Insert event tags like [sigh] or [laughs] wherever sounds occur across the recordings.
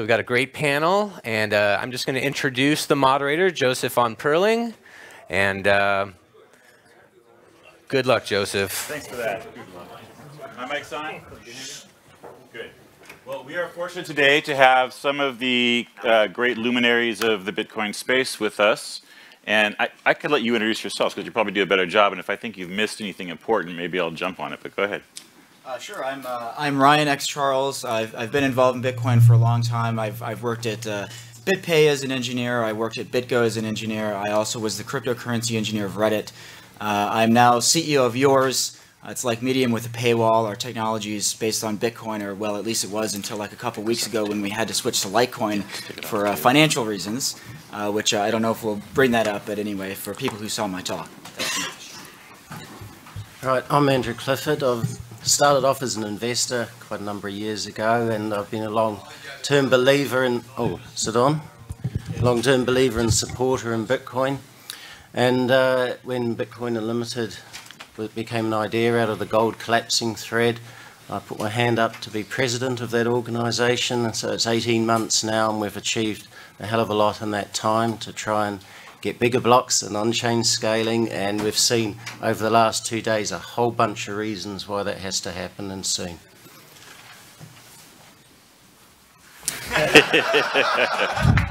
So we've got a great panel, and uh, I'm just going to introduce the moderator, Joseph VaughnPerling, and uh, good luck, Joseph. Thanks for that. My mic's on? Good. Well, we are fortunate today to have some of the uh, great luminaries of the Bitcoin space with us. And I, I could let you introduce yourselves because you probably do a better job. And if I think you've missed anything important, maybe I'll jump on it. But go ahead. Uh, sure, I'm, uh, I'm Ryan X. Charles. I've, I've been involved in Bitcoin for a long time. I've, I've worked at uh, BitPay as an engineer. I worked at BitGo as an engineer. I also was the cryptocurrency engineer of Reddit. Uh, I'm now CEO of Yours. Uh, it's like Medium with a paywall. Our technology is based on Bitcoin, or well, at least it was until like a couple weeks ago when we had to switch to Litecoin for uh, financial reasons, which I don't know if we'll bring that up, but anyway, for people who saw my talk. All right, I'm Andrew Clifford. I've started off as an investor quite a number of years ago, and I've been a long-term believer in. Oh, sit on. Long-term believer and supporter in Bitcoin, and uh, when Bitcoin Unlimited became an idea out of the gold collapsing thread, I put my hand up to be president of that organisation, so it's 18 months now, and we've achieved a hell of a lot in that time to try and get bigger blocks and on-chain scaling and we've seen over the last two days a whole bunch of reasons why that has to happen and soon. [laughs]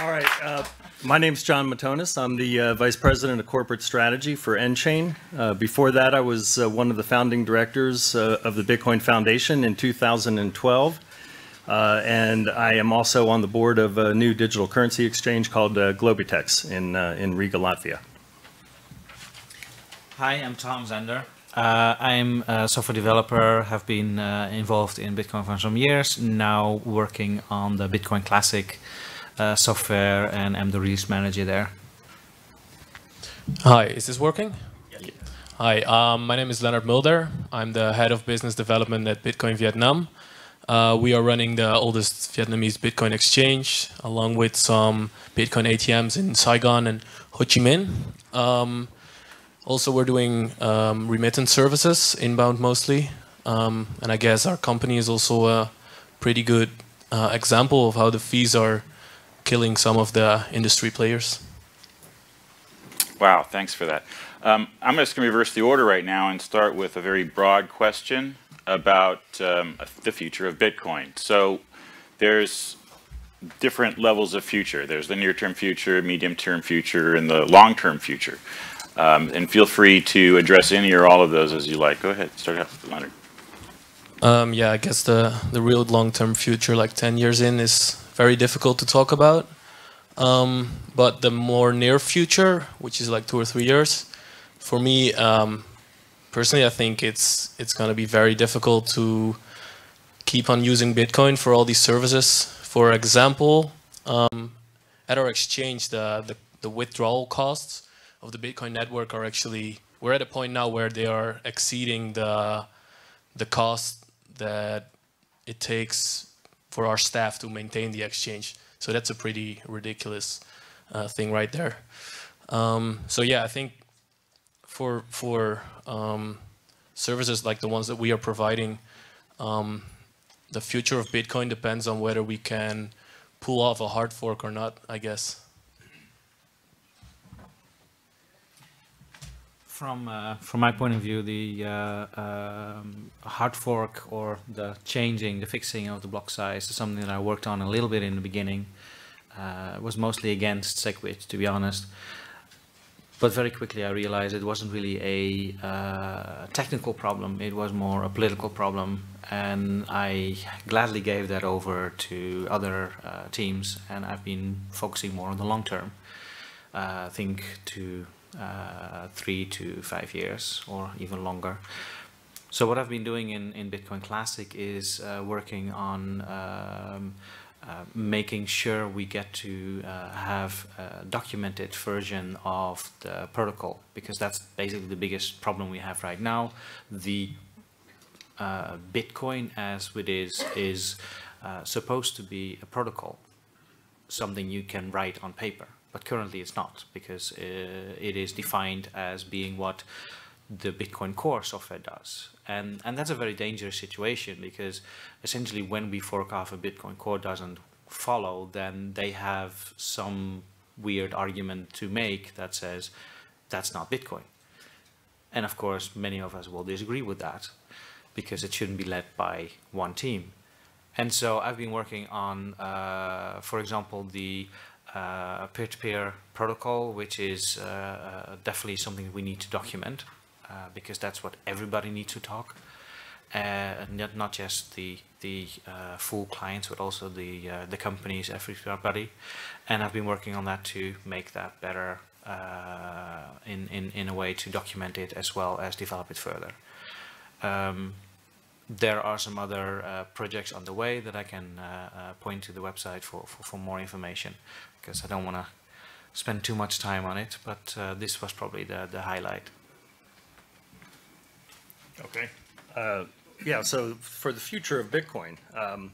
All right. Uh, my name's Jon Matonis. I'm the uh, Vice President of Corporate Strategy for nChain. Uh, before that, I was uh, one of the founding directors uh, of the Bitcoin Foundation in 2012. Uh, and I am also on the board of a new digital currency exchange called uh, Globitex in, uh, in Riga, Latvia. Hi, I'm Tom Zander. Uh, I'm a software developer, have been uh, involved in Bitcoin for some years, now working on the Bitcoin Classic uh, software and I'm the release manager there. Hi, is this working? Yeah. Hi, um, my name is Lennard Mulder. I'm the head of business development at Bitcoin Vietnam. Uh, we are running the oldest Vietnamese Bitcoin exchange, along with some Bitcoin ATMs in Saigon and Ho Chi Minh. Um, also, we're doing um, remittance services, inbound mostly. Um, and I guess our company is also a pretty good uh, example of how the fees are killing some of the industry players. Wow, thanks for that. Um, I'm just going to reverse the order right now and start with a very broad question about um, the future of Bitcoin. So there's different levels of future. There's the near-term future, medium-term future, and the long-term future. Um, and feel free to address any or all of those as you like. Go ahead, start out Lennard. Um, yeah, I guess the, the real long-term future, like 10 years in, is very difficult to talk about. Um, but the more near future, which is like two or three years, for me, um, personally, I think it's it's going to be very difficult to keep on using Bitcoin for all these services. For example, um, at our exchange, the, the, the withdrawal costs of the Bitcoin network are actually we're at a point now where they are exceeding the the cost that it takes for our staff to maintain the exchange. So that's a pretty ridiculous uh, thing right there. Um, so yeah, I think for for um, services like the ones that we are providing, um, the future of Bitcoin depends on whether we can pull off a hard fork or not, I guess. From uh, from my point of view, the uh, um, hard fork or the changing, the fixing of the block size is something that I worked on a little bit in the beginning. Uh, was mostly against SegWit, to be honest. But very quickly I realized it wasn't really a uh, technical problem, it was more a political problem and I gladly gave that over to other uh, teams and I've been focusing more on the long term. Uh, I think to uh, three to five years or even longer. So what I've been doing in, in Bitcoin Classic is uh, working on um, uh, making sure we get to uh, have a documented version of the protocol because that's basically the biggest problem we have right now. The uh, Bitcoin as it is is uh, supposed to be a protocol, something you can write on paper, but currently it's not because uh, it is defined as being what the Bitcoin Core software does. And, and that's a very dangerous situation because essentially when we fork off a Bitcoin Core doesn't follow, then they have some weird argument to make that says that's not Bitcoin. And of course, many of us will disagree with that because it shouldn't be led by one team. And so I've been working on, uh, for example, the uh, peer-to-peer -peer protocol, which is uh, uh, definitely something we need to document uh, because that's what everybody needs to talk. Uh, not, not just the the uh, full clients, but also the uh, the companies, everybody. And I've been working on that to make that better uh, in, in in a way to document it as well as develop it further. Um, there are some other uh, projects on the way that I can uh, point to the website for, for, for more information because I don't want to spend too much time on it, but this was probably the, the highlight. Okay. Uh, yeah, so for the future of Bitcoin, um,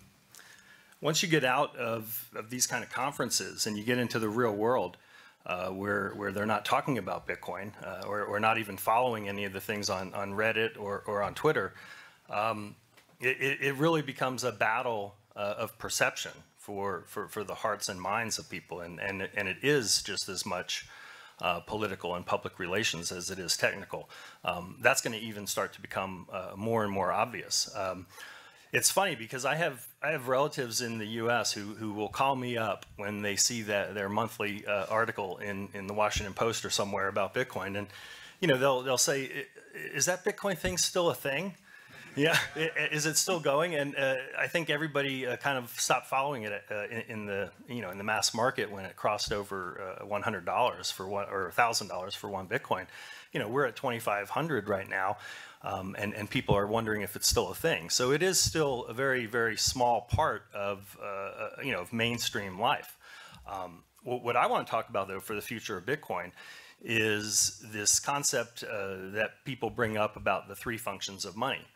once you get out of, of these kind of conferences and you get into the real world, uh, where where they're not talking about Bitcoin uh, or, or not even following any of the things on, on Reddit or, or on Twitter, um, it, it really becomes a battle uh, of perception for, for, for the hearts and minds of people. And, and, and it is just as much uh, political and public relations as it is technical. Um, that's going to even start to become uh, more and more obvious. Um, it's funny because I have I have relatives in the U.S. who who will call me up when they see that their monthly uh, article in in the Washington Post or somewhere about Bitcoin, and you know they'll they'll say, "Is that Bitcoin thing still a thing?" [laughs] yeah, is it still going? And uh, I think everybody uh, kind of stopped following it uh, in, in, the you know in the mass market when it crossed over uh, one hundred dollars for one or thousand dollars for one Bitcoin. You know, we're at twenty five hundred right now, um, and and people are wondering if it's still a thing. So it is still a very very small part of uh, uh, you know of mainstream life. Um, what I want to talk about though for the future of Bitcoin is this concept that people bring up about the three functions of money.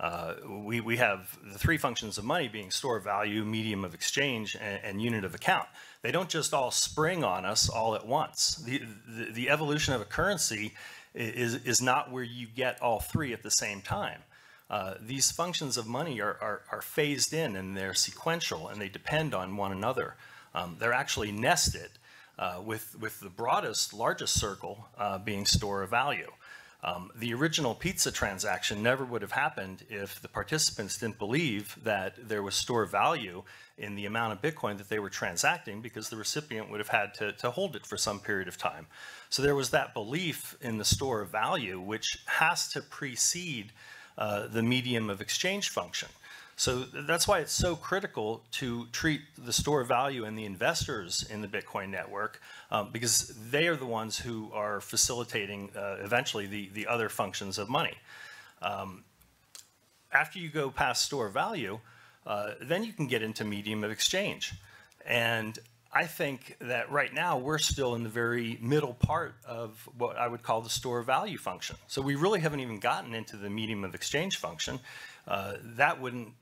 Uh, we, we have the three functions of money being store of value, medium of exchange, and, and, unit of account. They don't just all spring on us all at once. The, the, the, evolution of a currency is, is not where you get all three at the same time. Uh, these functions of money are, are, are, phased in and they're sequential and they depend on one another. Um, they're actually nested uh, with, with the broadest, largest circle uh, being store of value. Um, the original pizza transaction never would have happened if the participants didn't believe that there was store value in the amount of Bitcoin that they were transacting because the recipient would have had to, to hold it for some period of time. So there was that belief in the store of value, which has to precede uh, the medium of exchange function. So that's why it's so critical to treat the store of value and the investors in the Bitcoin network um, because they are the ones who are facilitating uh, eventually the, the other functions of money. Um, after you go past store value, uh, then you can get into medium of exchange. And I think that right now we're still in the very middle part of what I would call the store of value function. So we really haven't even gotten into the medium of exchange function. Uh, that wouldn't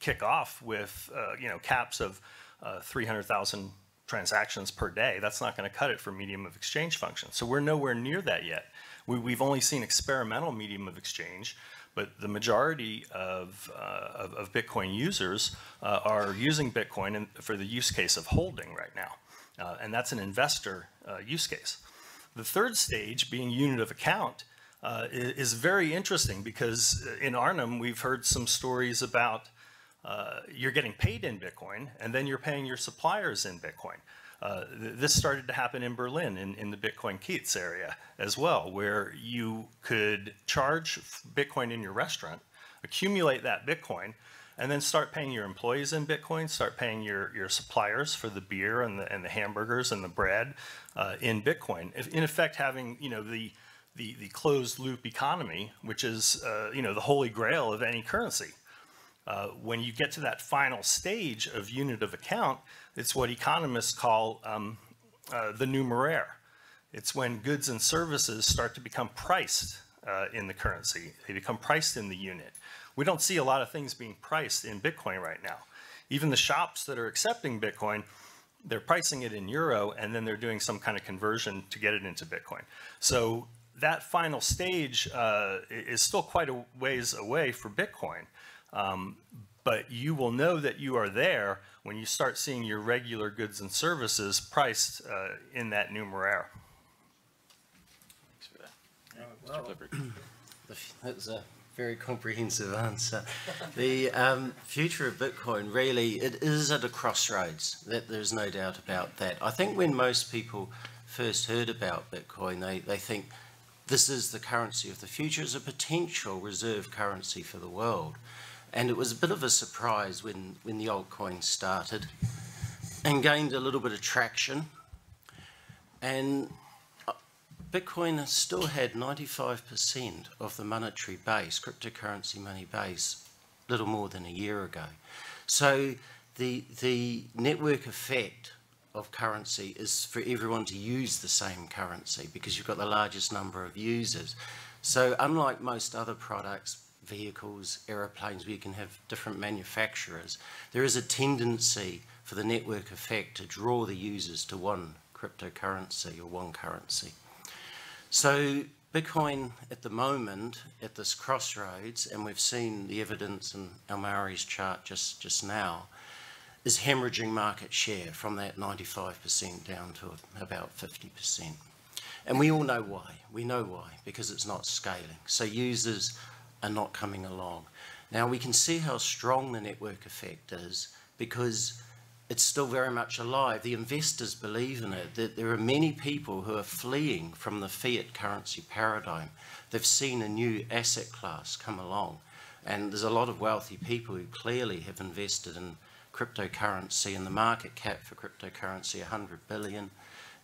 kick off with uh, you know caps of uh, 300,000 transactions per day. That's not going to cut it for medium of exchange function. So we're nowhere near that yet. We, have only seen experimental medium of exchange, but the majority of, uh, of, of, Bitcoin users uh, are using Bitcoin in, for the use case of holding right now. Uh, and that's an investor use case. The third stage, being unit of account, uh, is very interesting because in Arnhem we've heard some stories about uh, you're getting paid in Bitcoin and then you're paying your suppliers in Bitcoin. Uh, th this started to happen in Berlin in, in the Bitcoin Kiez area as well, where you could charge Bitcoin in your restaurant, accumulate that Bitcoin, and then start paying your employees in Bitcoin, start paying your, your suppliers for the beer and the, and the hamburgers and the bread uh, in Bitcoin. In effect, having you know the the, the closed loop economy, which is uh, you know the holy grail of any currency. Uh, when you get to that final stage of unit of account, it's what economists call um, uh, the numeraire. It's when goods and services start to become priced uh, in the currency. They become priced in the unit. We don't see a lot of things being priced in Bitcoin right now. Even the shops that are accepting Bitcoin, they're pricing it in euro and then they're doing some kind of conversion to get it into Bitcoin. So that final stage uh, is still quite a ways away for Bitcoin. Um, but you will know that you are there when you start seeing your regular goods and services priced uh, in that numeraire. Thanks for that. well, Mr. Clifford. That's a very comprehensive answer. the um, future of Bitcoin really it is at a crossroads. That there's no doubt about that. I think when most people first heard about Bitcoin, they, they think this is the currency of the future, it's a potential reserve currency for the world. And it was a bit of a surprise when, when the altcoin started and gained a little bit of traction. And uh, Bitcoin still had 95% of the monetary base, cryptocurrency money base, little more than a year ago. So the, the network effect of currency is for everyone to use the same currency because you've got the largest number of users. So unlike most other products, vehicles, aeroplanes, where you can have different manufacturers, there is a tendency for the network effect to draw the users to one cryptocurrency or one currency. So Bitcoin at the moment at this crossroads, and we've seen the evidence in Almari's chart just, just now, is hemorrhaging market share from that 95% down to about 50%. And we all know why. We know why, because it's not scaling. So users are not coming along. Now we can see how strong the network effect is because it's still very much alive. The investors believe in it, that there are many people who are fleeing from the fiat currency paradigm. They've seen a new asset class come along. And there's a lot of wealthy people who clearly have invested in cryptocurrency and the market cap for cryptocurrency, 100 billion,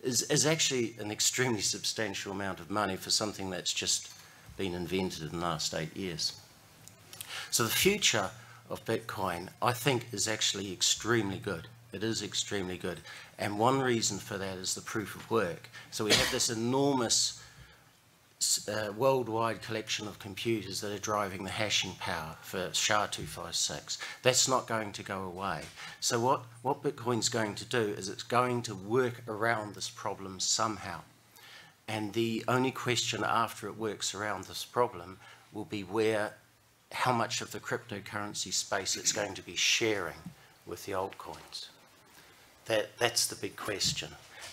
is, is actually an extremely substantial amount of money for something that's just been invented in the last eight years. So the future of Bitcoin, I think, is actually extremely good. It is extremely good. And one reason for that is the proof of work. So we have this enormous uh, worldwide collection of computers that are driving the hashing power for SHA-256. That's not going to go away. So what, what Bitcoin's going to do is it's going to work around this problem somehow. And the only question after it works around this problem will be where, how much of the cryptocurrency space it's going to be sharing with the altcoins. That, that's the big question.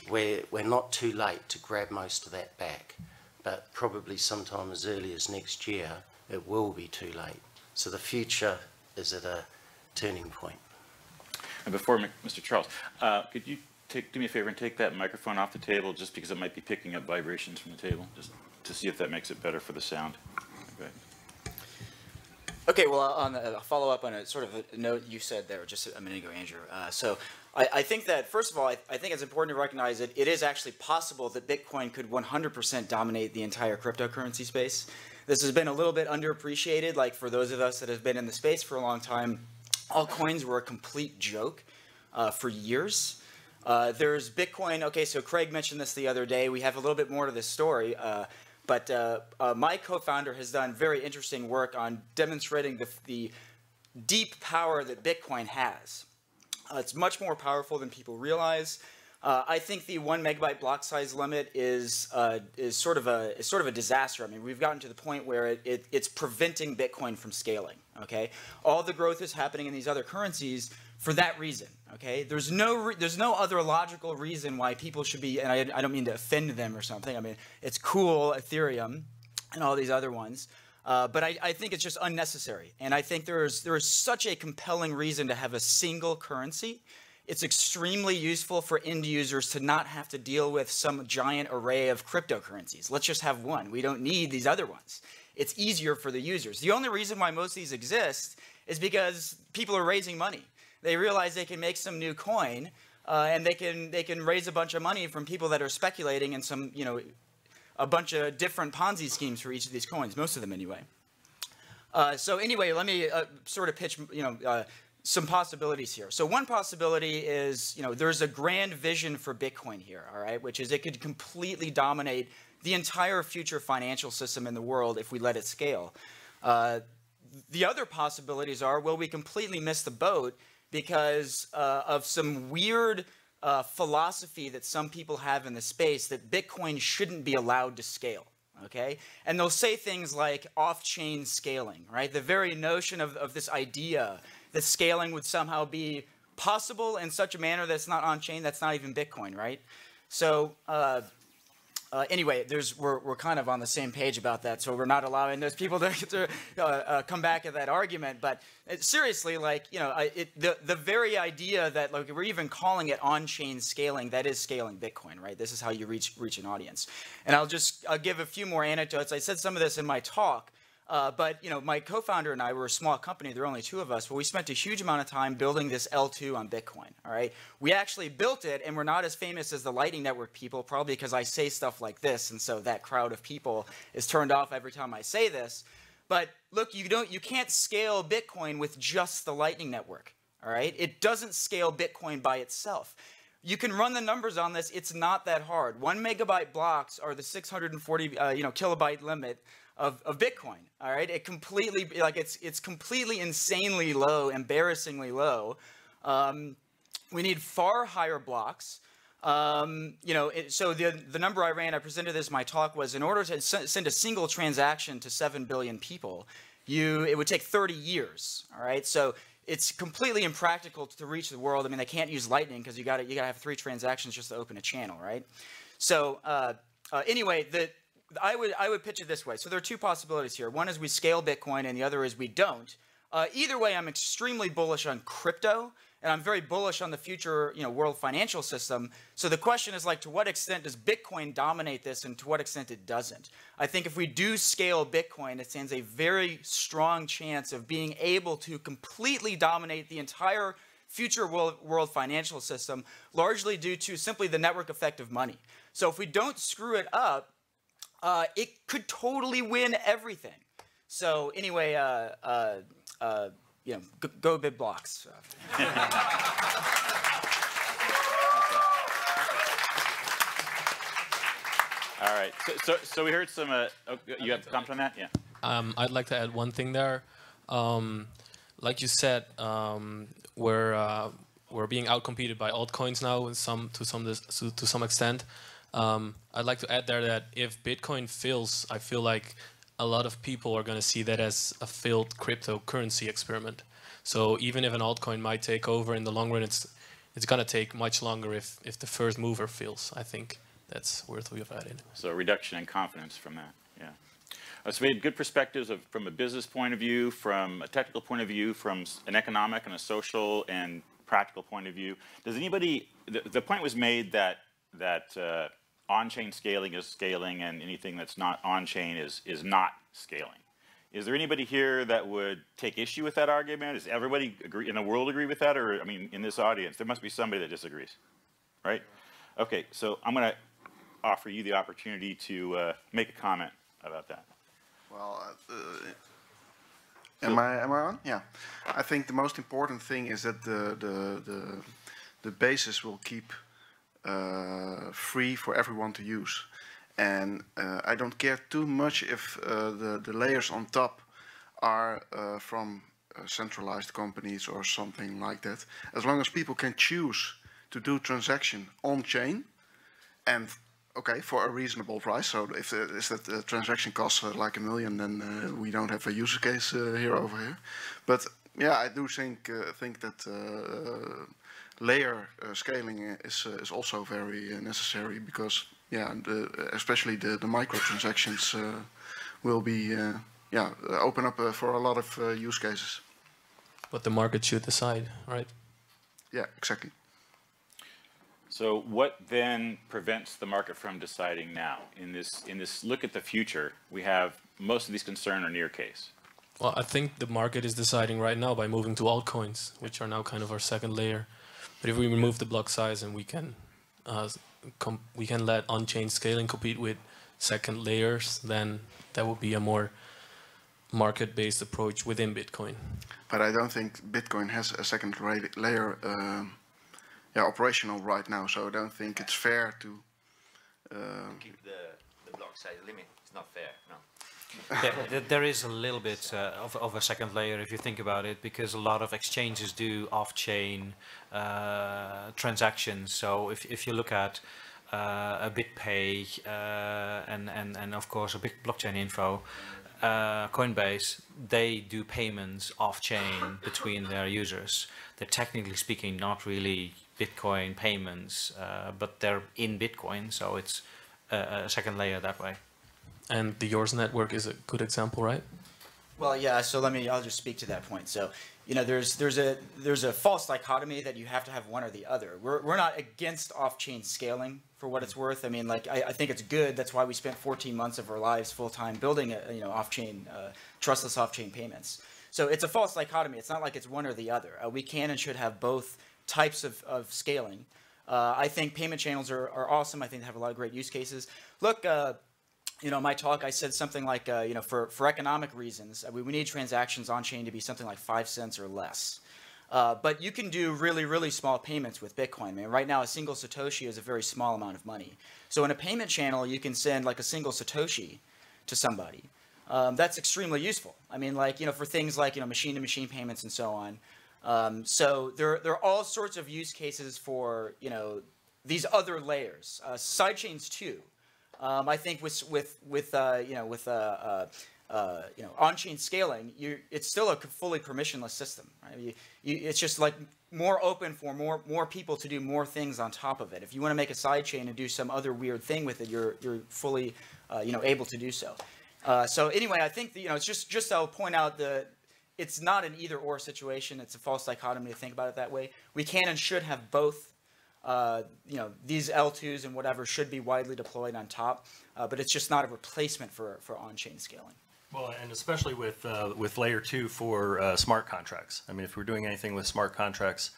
We're, we're not too late to grab most of that back but probably sometime as early as next year, it will be too late. So the future is at a turning point. And before Mr. Charles, uh, could you take, do me a favor and take that microphone off the table just because it might be picking up vibrations from the table, just to see if that makes it better for the sound. Okay. Okay, well, on a follow up on a sort of a note you said there just a minute ago, Andrew. Uh, so I, I, think that, first of all, I, I, think it's important to recognize that it is actually possible that Bitcoin could 100% dominate the entire cryptocurrency space. This has been a little bit underappreciated. Like for those of us that have been in the space for a long time, altcoins were a complete joke uh, for years. Uh, there's Bitcoin. Okay, so Craig mentioned this the other day. We have a little bit more to this story. Uh, but uh, uh, my co-founder has done very interesting work on demonstrating the, the deep power that Bitcoin has. Uh, it's much more powerful than people realize. Uh, I think the one megabyte block size limit is uh, is sort of a is sort of a disaster. I mean, we've gotten to the point where it, it, it's preventing Bitcoin from scaling. Okay, all the growth is happening in these other currencies for that reason. Okay, there's no there's no other logical reason why people should be, and I, I don't mean to offend them or something. I mean, it's cool Ethereum and all these other ones. Uh, but I, I, think it's just unnecessary. And I think there is, there is such a compelling reason to have a single currency. It's extremely useful for end users to not have to deal with some giant array of cryptocurrencies. Let's just have one. We don't need these other ones. It's easier for the users. The only reason why most of these exist is because people are raising money. They realize they can make some new coin uh, and they can they can raise a bunch of money from people that are speculating in some you know a bunch of different Ponzi schemes for each of these coins, most of them anyway. Uh, so anyway, let me uh, sort of pitch, you know, uh, some possibilities here. So one possibility is, you know, there's a grand vision for Bitcoin here, all right, which is it could completely dominate the entire future financial system in the world if we let it scale. Uh, the other possibilities are, will we completely miss the boat because uh, of some weird uh, philosophy that some people have in the space that Bitcoin shouldn't be allowed to scale. okay? And they'll say things like off-chain scaling, right? The very notion of, of this idea that scaling would somehow be possible in such a manner that's not on-chain, that's not even Bitcoin, right? So uh, uh, anyway, there's we're, we're kind of on the same page about that, so we're not allowing those people [laughs] to, to uh, uh, come back at that argument. But it, seriously, like you know, it, the the very idea that like we're even calling it on-chain scaling, that is scaling Bitcoin, right? This is how you reach reach an audience. And I'll just I'll give a few more anecdotes. I said some of this in my talk, uh, but you know, my co-founder and I were a small company. There were only two of us, but we spent a huge amount of time building this L2 on Bitcoin. All right, we actually built it, and we're not as famous as the Lightning Network people, probably because I say stuff like this, and so that crowd of people is turned off every time I say this. But look, you don't, you can't scale Bitcoin with just the Lightning Network. All right, it doesn't scale Bitcoin by itself. You can run the numbers on this. It's not that hard. One megabyte blocks are the 640 uh, you know kilobyte limit of, of Bitcoin. All right, it completely like it's it's completely insanely low, embarrassingly low. Um, we need far higher blocks. Um, you know, it, so the the number I ran, I presented this in my talk, was in order to send a single transaction to seven billion people, you it would take 30 years. All right, so it's completely impractical to reach the world. I mean, they can't use Lightning because you got you got to have three transactions just to open a channel, right? So uh, uh, anyway, the I would I would pitch it this way. So there are two possibilities here. One is we scale Bitcoin, and the other is we don't. Uh, either way, I'm extremely bullish on crypto, and I'm very bullish on the future, you know, world financial system. So the question is like, to what extent does Bitcoin dominate this, and to what extent it doesn't? I think if we do scale Bitcoin, it stands a very strong chance of being able to completely dominate the entire future world, world financial system, largely due to simply the network effect of money. So if we don't screw it up, uh, it could totally win everything. So anyway, uh, uh, uh you know, go, go big blocks. [laughs] All right. So, so, so, we heard some. Uh, oh, you have a comment on that? Yeah. Um, I'd like to add one thing there. Um, like you said, um, we're uh, we're being outcompeted by altcoins now, some to some to some extent. Um, I'd like to add there that if Bitcoin fails, I feel like a lot of people are going to see that as a failed cryptocurrency experiment. So even if an altcoin might take over in the long run, it's it's going to take much longer if if the first mover fails. I think that's worth we've added. So reduction in confidence from that, yeah. Uh, so we had good perspectives of, from a business point of view, from a technical point of view, from an economic and a social and practical point of view. Does anybody? The, the point was made that that uh, on-chain scaling is scaling and anything that's not on-chain is, is not scaling. Is there anybody here that would take issue with that argument? Does everybody agree in the world agree with that? Or, I mean, in this audience, there must be somebody that disagrees, right? Okay, so I'm going to offer you the opportunity to uh, make a comment about that. Well, uh, am I am I on? Yeah, I think the most important thing is that the the the, the basis will keep uh, free for everyone to use. And uh, I don't care too much if uh, the, the layers on top are from centralized companies or something like that. As long as people can choose to do transaction on chain and okay for a reasonable price. So if uh, is that the transaction costs uh, like a million, then uh, we don't have a use case here over here. But yeah, I do think think that layer uh, scaling is uh, is also very uh, necessary because yeah, the, especially the the microtransactions will be yeah open up for a lot of use cases. But the market should decide, right? Yeah, exactly. So what then prevents the market from deciding now? In this in this look at the future, we have most of these concerns are near case. Well, I think the market is deciding right now by moving to altcoins, which are now kind of our second layer. But if we remove the block size and we can uh, we can let on-chain scaling compete with second layers, then that would be a more market-based approach within Bitcoin. But I don't think Bitcoin has a second layer uh, yeah, operational right now, so I don't think it's fair to, uh, keep the, the block size limit. It's not fair, no there, there is a little bit uh, of, of, a second layer if you think about it, because a lot of exchanges do off-chain uh, transactions. So if, if you look at uh, a BitPay, uh, and, and, and of course a big blockchain info, uh, Coinbase, they do payments off-chain between their users. They're technically speaking not really Bitcoin payments, uh, but they're in Bitcoin, so it's a, a second layer that way. And the Yours network is a good example, right? Well, yeah. So let me. I'll just speak to that point. So, you know, there's there's a there's a false dichotomy that you have to have one or the other. We're we're not against off-chain scaling for what it's worth. I mean, like I, I think it's good. That's why we spent 14 months of our lives full time building a you know off-chain uh, trustless off-chain payments. So it's a false dichotomy. It's not like it's one or the other. Uh, we can and should have both types of, of scaling. Uh, I think payment channels are, are awesome. I think they have a lot of great use cases. Look, uh, you know, my talk, I said something like, uh, you know, for, for economic reasons, uh, we, we need transactions on chain to be something like five cents or less. Uh, but you can do really, really small payments with Bitcoin. I mean, right now, a single Satoshi is a very small amount of money. So in a payment channel, you can send like a single Satoshi to somebody. Um, that's extremely useful. I mean, like, you know, for things like, you know, machine-to-machine payments and so on. Um, so there, there are all sorts of use cases for, you know, these other layers. Uh, sidechains too. Um, I think with with with uh, you know with uh, uh, uh you know on-chain scaling, you it's still a fully permissionless system. Right? You, you, it's just like more open for more more people to do more things on top of it. If you want to make a sidechain and do some other weird thing with it, you're you're fully uh, you know able to do so. Uh, so anyway, I think you know it's just just I'll point out the it's not an either or situation. It's a false dichotomy to think about it that way. We can and should have both uh, you know, these L2s and whatever should be widely deployed on top, uh, but it's just not a replacement for, for on-chain scaling. Well, and especially with uh, with layer two for uh, smart contracts. I mean, if we're doing anything with smart contracts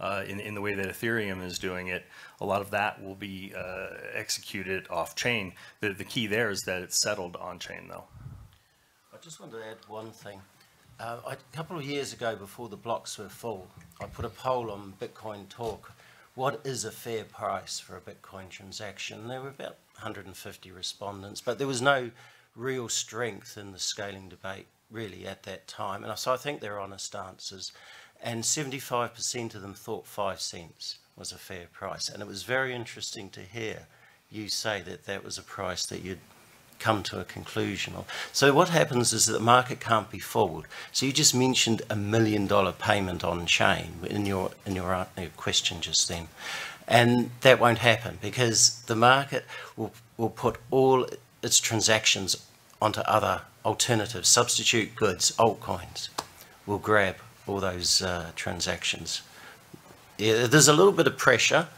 uh, in in the way that Ethereum is doing it, a lot of that will be uh, executed off chain. The the key there is that it's settled on chain, though. I just want to add one thing. I, a couple of years ago, before the blocks were full, I put a poll on Bitcoin Talk what is a fair price for a Bitcoin transaction? There were about 150 respondents, but there was no real strength in the scaling debate really at that time. And so I think they're honest answers. And 75% of them thought five cents was a fair price. And it was very interesting to hear you say that that was a price that you'd come to a conclusion of. So what happens is that the market can't be fooled. So you just mentioned a million dollar payment on chain in your in your, your question just then. And that won't happen because the market will, will put all its transactions onto other alternative substitute goods, altcoins, will grab all those uh, transactions. Yeah, there's a little bit of pressure,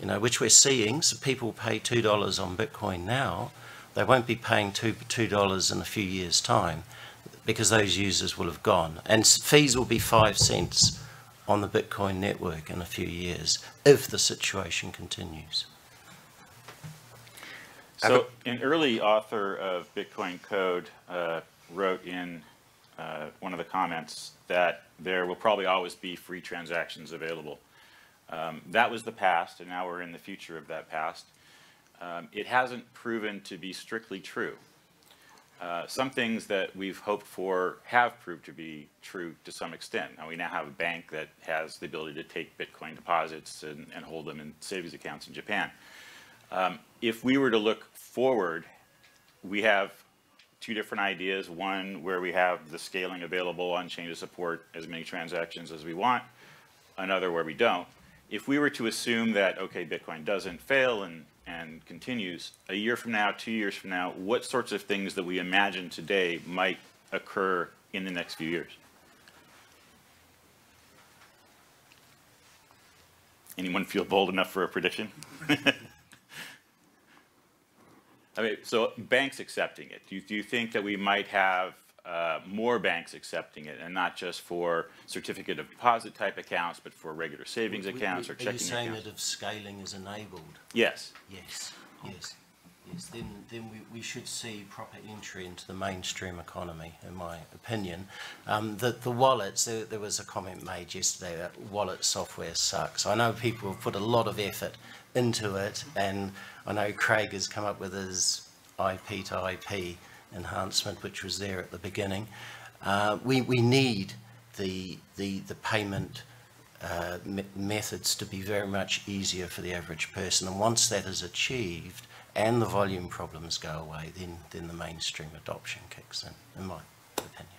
you know, which we're seeing. So people pay $2 on Bitcoin now, they won't be paying two two dollars in a few years' time because those users will have gone, and fees will be five cents on the Bitcoin network in a few years if the situation continues. So, an early author of Bitcoin Code uh, wrote in uh, one of the comments that there will probably always be free transactions available. Um, that was the past, and now we're in the future of that past um, it hasn't proven to be strictly true. Uh, some things that we've hoped for have proved to be true to some extent. Now we now have a bank that has the ability to take Bitcoin deposits and, and hold them in savings accounts in Japan. Um, if we were to look forward, we have two different ideas. One where we have the scaling available on chain to support as many transactions as we want. Another where we don't. If we were to assume that, okay, Bitcoin doesn't fail and and continues, a year from now, two years from now, what sorts of things that we imagine today might occur in the next few years? Anyone feel bold enough for a prediction? [laughs] I mean, so banks accepting it. Do you, do you think that we might have uh, more banks accepting it, and not just for certificate of deposit type accounts, but for regular savings accounts or checking accounts. Are you saying that if scaling is enabled? Yes. Yes, yes, yes. Then, then we, we should see proper entry into the mainstream economy, in my opinion. Um, the, the wallets, there, there was a comment made yesterday that wallet software sucks. I know people have put a lot of effort into it, and I know Craig has come up with his IP to IP enhancement, which was there at the beginning. Uh, we, we need the, the, the payment uh, me methods to be very much easier for the average person. And once that is achieved and the volume problems go away, then, then the mainstream adoption kicks in, in my opinion.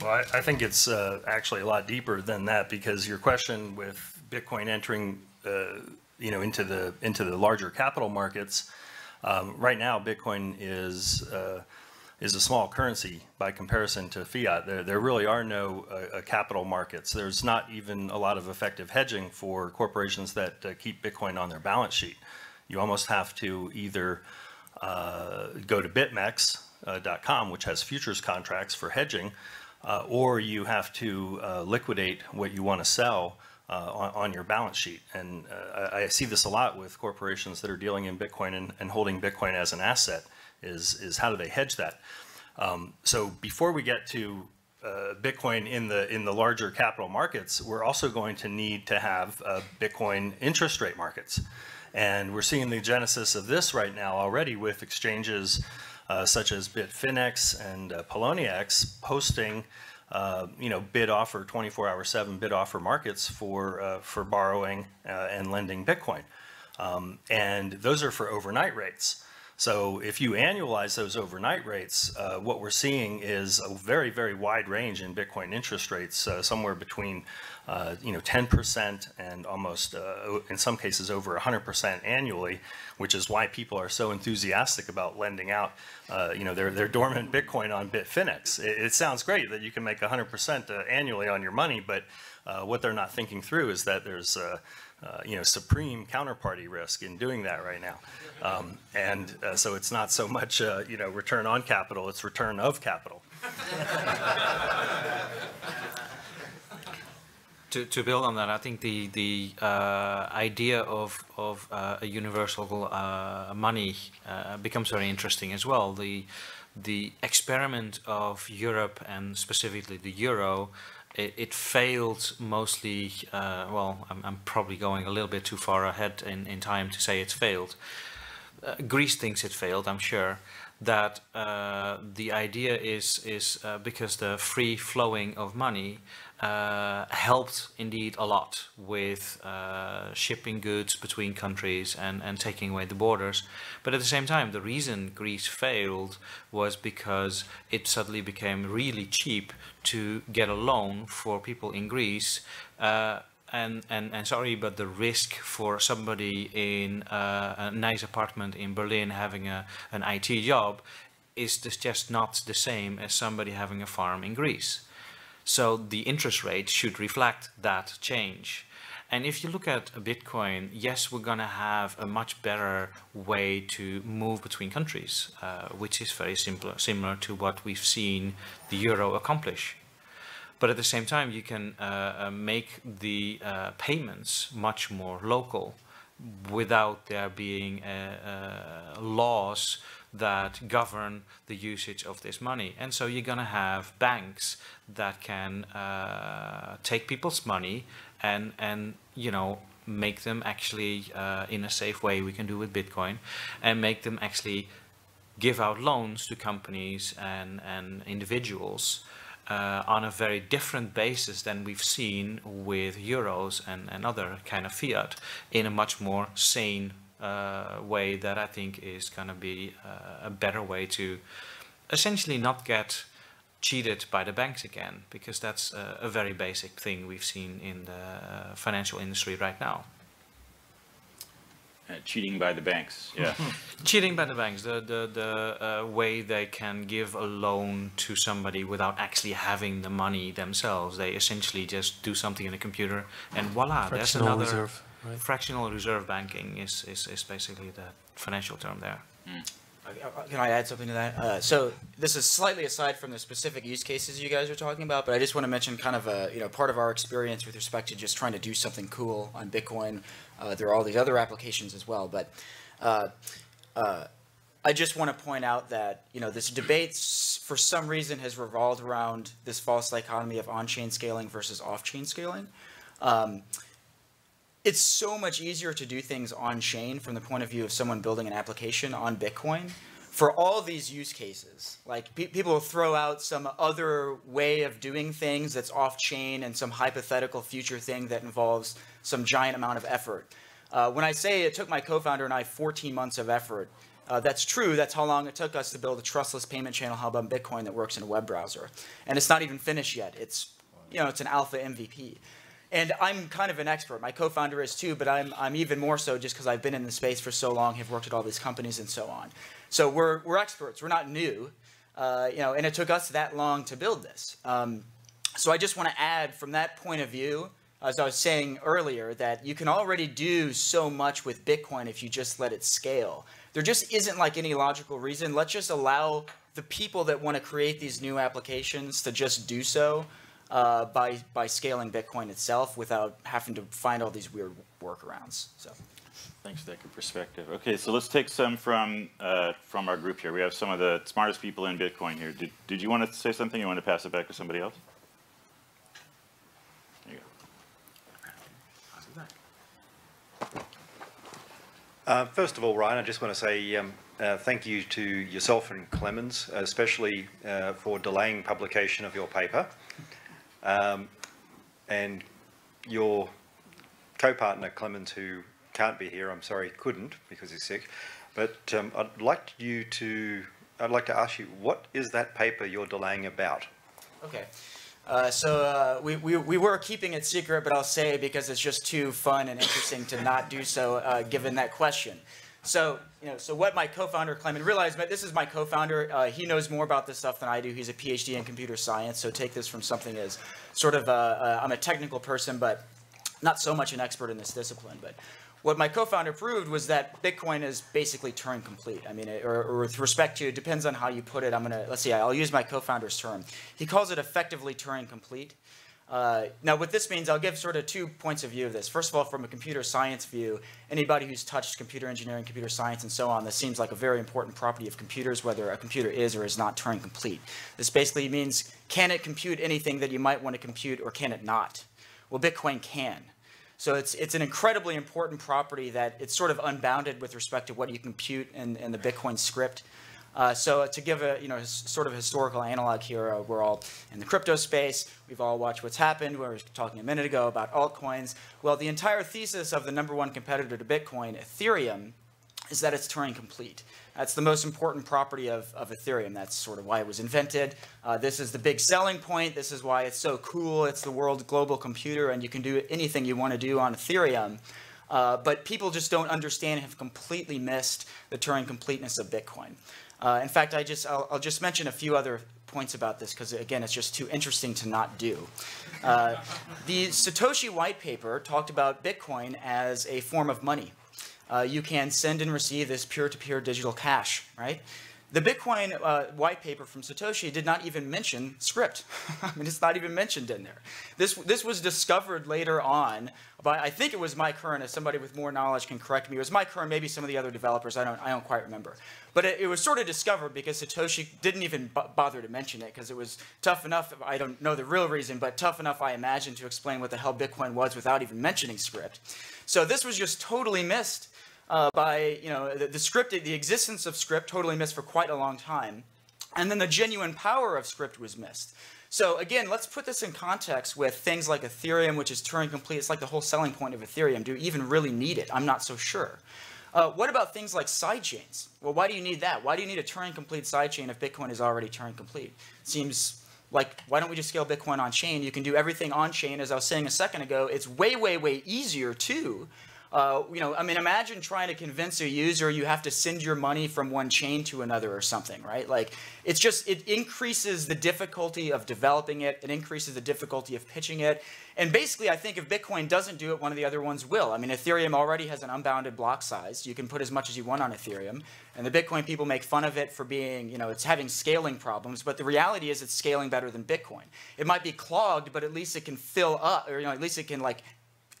Well, I, I think it's uh, actually a lot deeper than that because your question with Bitcoin entering, uh, you know, into the into the larger capital markets, um, right now Bitcoin is uh, is a small currency by comparison to fiat. There, there really are no uh, uh, capital markets. There's not even a lot of effective hedging for corporations that uh, keep Bitcoin on their balance sheet. You almost have to either uh, go to bitmex.com, which has futures contracts for hedging, uh, or you have to uh, liquidate what you want to sell uh, on, on, your balance sheet. And uh, I, I, see this a lot with corporations that are dealing in Bitcoin and, and, holding Bitcoin as an asset is, is how do they hedge that? Um, so before we get to uh, Bitcoin in the in the larger capital markets, we're also going to need to have uh, Bitcoin interest rate markets. And we're seeing the genesis of this right now already with exchanges uh, such as Bitfinex and uh, Poloniex posting uh, you know, bid offer, 24 hour 7 bid offer markets for, uh, for borrowing uh, and lending Bitcoin. Um, and those are for overnight rates. So if you annualize those overnight rates, uh, what we're seeing is a very, very wide range in Bitcoin interest rates, uh, somewhere between, uh, you know, 10% and almost, uh, in some cases, over 100% annually, which is why people are so enthusiastic about lending out, uh, you know, their, their dormant Bitcoin on Bitfinex. It, it sounds great that you can make 100% uh, annually on your money, but what they're not thinking through is that there's uh, you know, supreme counterparty risk in doing that right now. Um, and uh, so it's not so much, uh, you know, return on capital, it's return of capital. [laughs] to, to build on that, I think the, the uh, idea of, of uh, a universal uh, money becomes very interesting as well. The, the experiment of Europe and specifically the euro it, it failed mostly, uh, well, I'm, I'm, probably going a little bit too far ahead in, in time to say it's failed. Uh, Greece thinks it failed, I'm sure, that uh, the idea is, is uh, because the free flowing of money uh, helped indeed a lot with uh, shipping goods between countries and, and taking away the borders. But at the same time, the reason Greece failed was because it suddenly became really cheap to get a loan for people in Greece. Uh, and, and, and sorry, but the risk for somebody in uh, a nice apartment in Berlin having a, an IT job is just not the same as somebody having a farm in Greece. So the interest rate should reflect that change. And if you look at Bitcoin, yes, we're going to have a much better way to move between countries, uh, which is very simple, similar to what we've seen the euro accomplish. But at the same time, you can uh, uh, make the uh, payments much more local without there being laws that govern the usage of this money. And so you're going to have banks that can uh, take people's money and, and, you know, make them actually uh, in a safe way we can do with Bitcoin and make them actually give out loans to companies and, and individuals uh, on a very different basis than we've seen with euros and, and other kind of fiat in a much more sane uh, way that I think is going to be uh, a better way to essentially not get cheated by the banks again, because that's a, a very basic thing we've seen in the financial industry right now. Uh, cheating by the banks, yeah. [laughs] cheating by the banks, the, the, the uh, way they can give a loan to somebody without actually having the money themselves. They essentially just do something in a computer and voila, Fractional there's another reserve, right? fractional reserve banking is, is, is basically the financial term there. Mm. Can I add something to that? Uh, so this is slightly aside from the specific use cases you guys are talking about, but I just want to mention kind of a you know part of our experience with respect to just trying to do something cool on Bitcoin. Uh, there are all these other applications as well, but uh, uh I just want to point out that you know this debate for some reason has revolved around this false dichotomy of on-chain scaling versus off-chain scaling. Um, it's so much easier to do things on chain from the point of view of someone building an application on Bitcoin for all these use cases, like pe people throw out some other way of doing things that's off chain and some hypothetical future thing that involves some giant amount of effort. Uh, when I say it took my co-founder and I 14 months of effort, uh, that's true. That's how long it took us to build a trustless payment channel hub on Bitcoin that works in a web browser. And it's not even finished yet. It's, you know, it's an alpha MVP. And I'm kind of an expert. My co-founder is too, but I'm, I'm even more so just because I've been in the space for so long, have worked at all these companies and so on. So we're, we're experts. We're not new. Uh, you know, and it took us that long to build this. Um, so I just want to add from that point of view, as I was saying earlier, that you can already do so much with Bitcoin if you just let it scale. There just isn't like any logical reason. Let's just allow the people that want to create these new applications to just do so uh, by, by scaling Bitcoin itself without having to find all these weird workarounds. So. Thanks for that good perspective. Okay, so let's take some from uh, from our group here. We have some of the smartest people in Bitcoin here. Did, did you want to say something? You want to pass it back to somebody else? There you go. Uh, first of all, Ryan, I just want to say um, uh, thank you to yourself and Clemens, especially uh, for delaying publication of your paper. Um, and your co-partner, Clemens, who can't be here, I'm sorry, couldn't because he's sick. But um, I'd like you to, I'd like to ask you, what is that paper you're delaying about? Okay. Uh, so uh, we, we, we were keeping it secret, but I'll say because it's just too fun and interesting to not do so uh, given that question. So, you know, so what my co-founder Clemens realized, but this is my co-founder. Uh, he knows more about this stuff than I do. He's a PhD in computer science. So take this from something as sort of, a, a, I'm a technical person, but not so much an expert in this discipline. But what my co-founder proved was that Bitcoin is basically Turing complete. I mean, or, or, with respect to, it depends on how you put it. I'm gonna, let's see, I'll use my co-founder's term. He calls it effectively Turing complete. Uh, now, what this means, I'll give sort of two points of view of this. First of all, from a computer science view, anybody who's touched computer engineering, computer science, and so on, this seems like a very important property of computers, whether a computer is or is not Turing complete. This basically means, can it compute anything that you might want to compute, or can it not? Well, Bitcoin can. So it's, it's an incredibly important property that it's sort of unbounded with respect to what you compute in, in the Bitcoin script. Uh, so to give a you know sort of historical analog here, uh, we're all in the crypto space. We've all watched what's happened. We were talking a minute ago about altcoins. Well, the entire thesis of the number one competitor to Bitcoin, Ethereum, is that it's Turing complete. That's the most important property of, of Ethereum. That's sort of why it was invented. Uh, this is the big selling point. This is why it's so cool. It's the world's global computer, and you can do anything you want to do on Ethereum. Uh, but people just don't understand and have completely missed the Turing completeness of Bitcoin. Uh, in fact, I just, I'll, I'll, just mention a few other points about this because, again, it's just too interesting to not do. Uh, the Satoshi white paper talked about Bitcoin as a form of money. Uh, you can send and receive this peer-to-peer -peer digital cash, right? The Bitcoin uh, white paper from Satoshi did not even mention script. [laughs] I mean, it's not even mentioned in there. This, this was discovered later on by, I think it was Mike Hearn, if somebody with more knowledge can correct me. It was Mike Hearn, maybe some of the other developers, I don't, I don't quite remember. But it, it was sort of discovered because Satoshi didn't even bother to mention it because it was tough enough, I don't know the real reason, but tough enough, I imagine, to explain what the hell Bitcoin was without even mentioning script. So this was just totally missed uh, by, you know, the, the script, the existence of script totally missed for quite a long time. And then the genuine power of script was missed. So again, let's put this in context with things like Ethereum, which is Turing complete. It's like the whole selling point of Ethereum. Do you even really need it? I'm not so sure. Uh, what about things like sidechains? Well, why do you need that? Why do you need a Turing complete sidechain if Bitcoin is already Turing complete? Seems like, why don't we just scale Bitcoin on chain? You can do everything on chain. As I was saying a second ago, it's way, way, way easier too uh, you know, I mean, imagine trying to convince a user you have to send your money from one chain to another or something, right? Like, it's just, it increases the difficulty of developing it. It increases the difficulty of pitching it. And basically, I think if Bitcoin doesn't do it, one of the other ones will. I mean, Ethereum already has an unbounded block size. You can put as much as you want on Ethereum. And the Bitcoin people make fun of it for being, you know, it's having scaling problems. But the reality is it's scaling better than Bitcoin. It might be clogged, but at least it can fill up, or, you know, at least it can, like,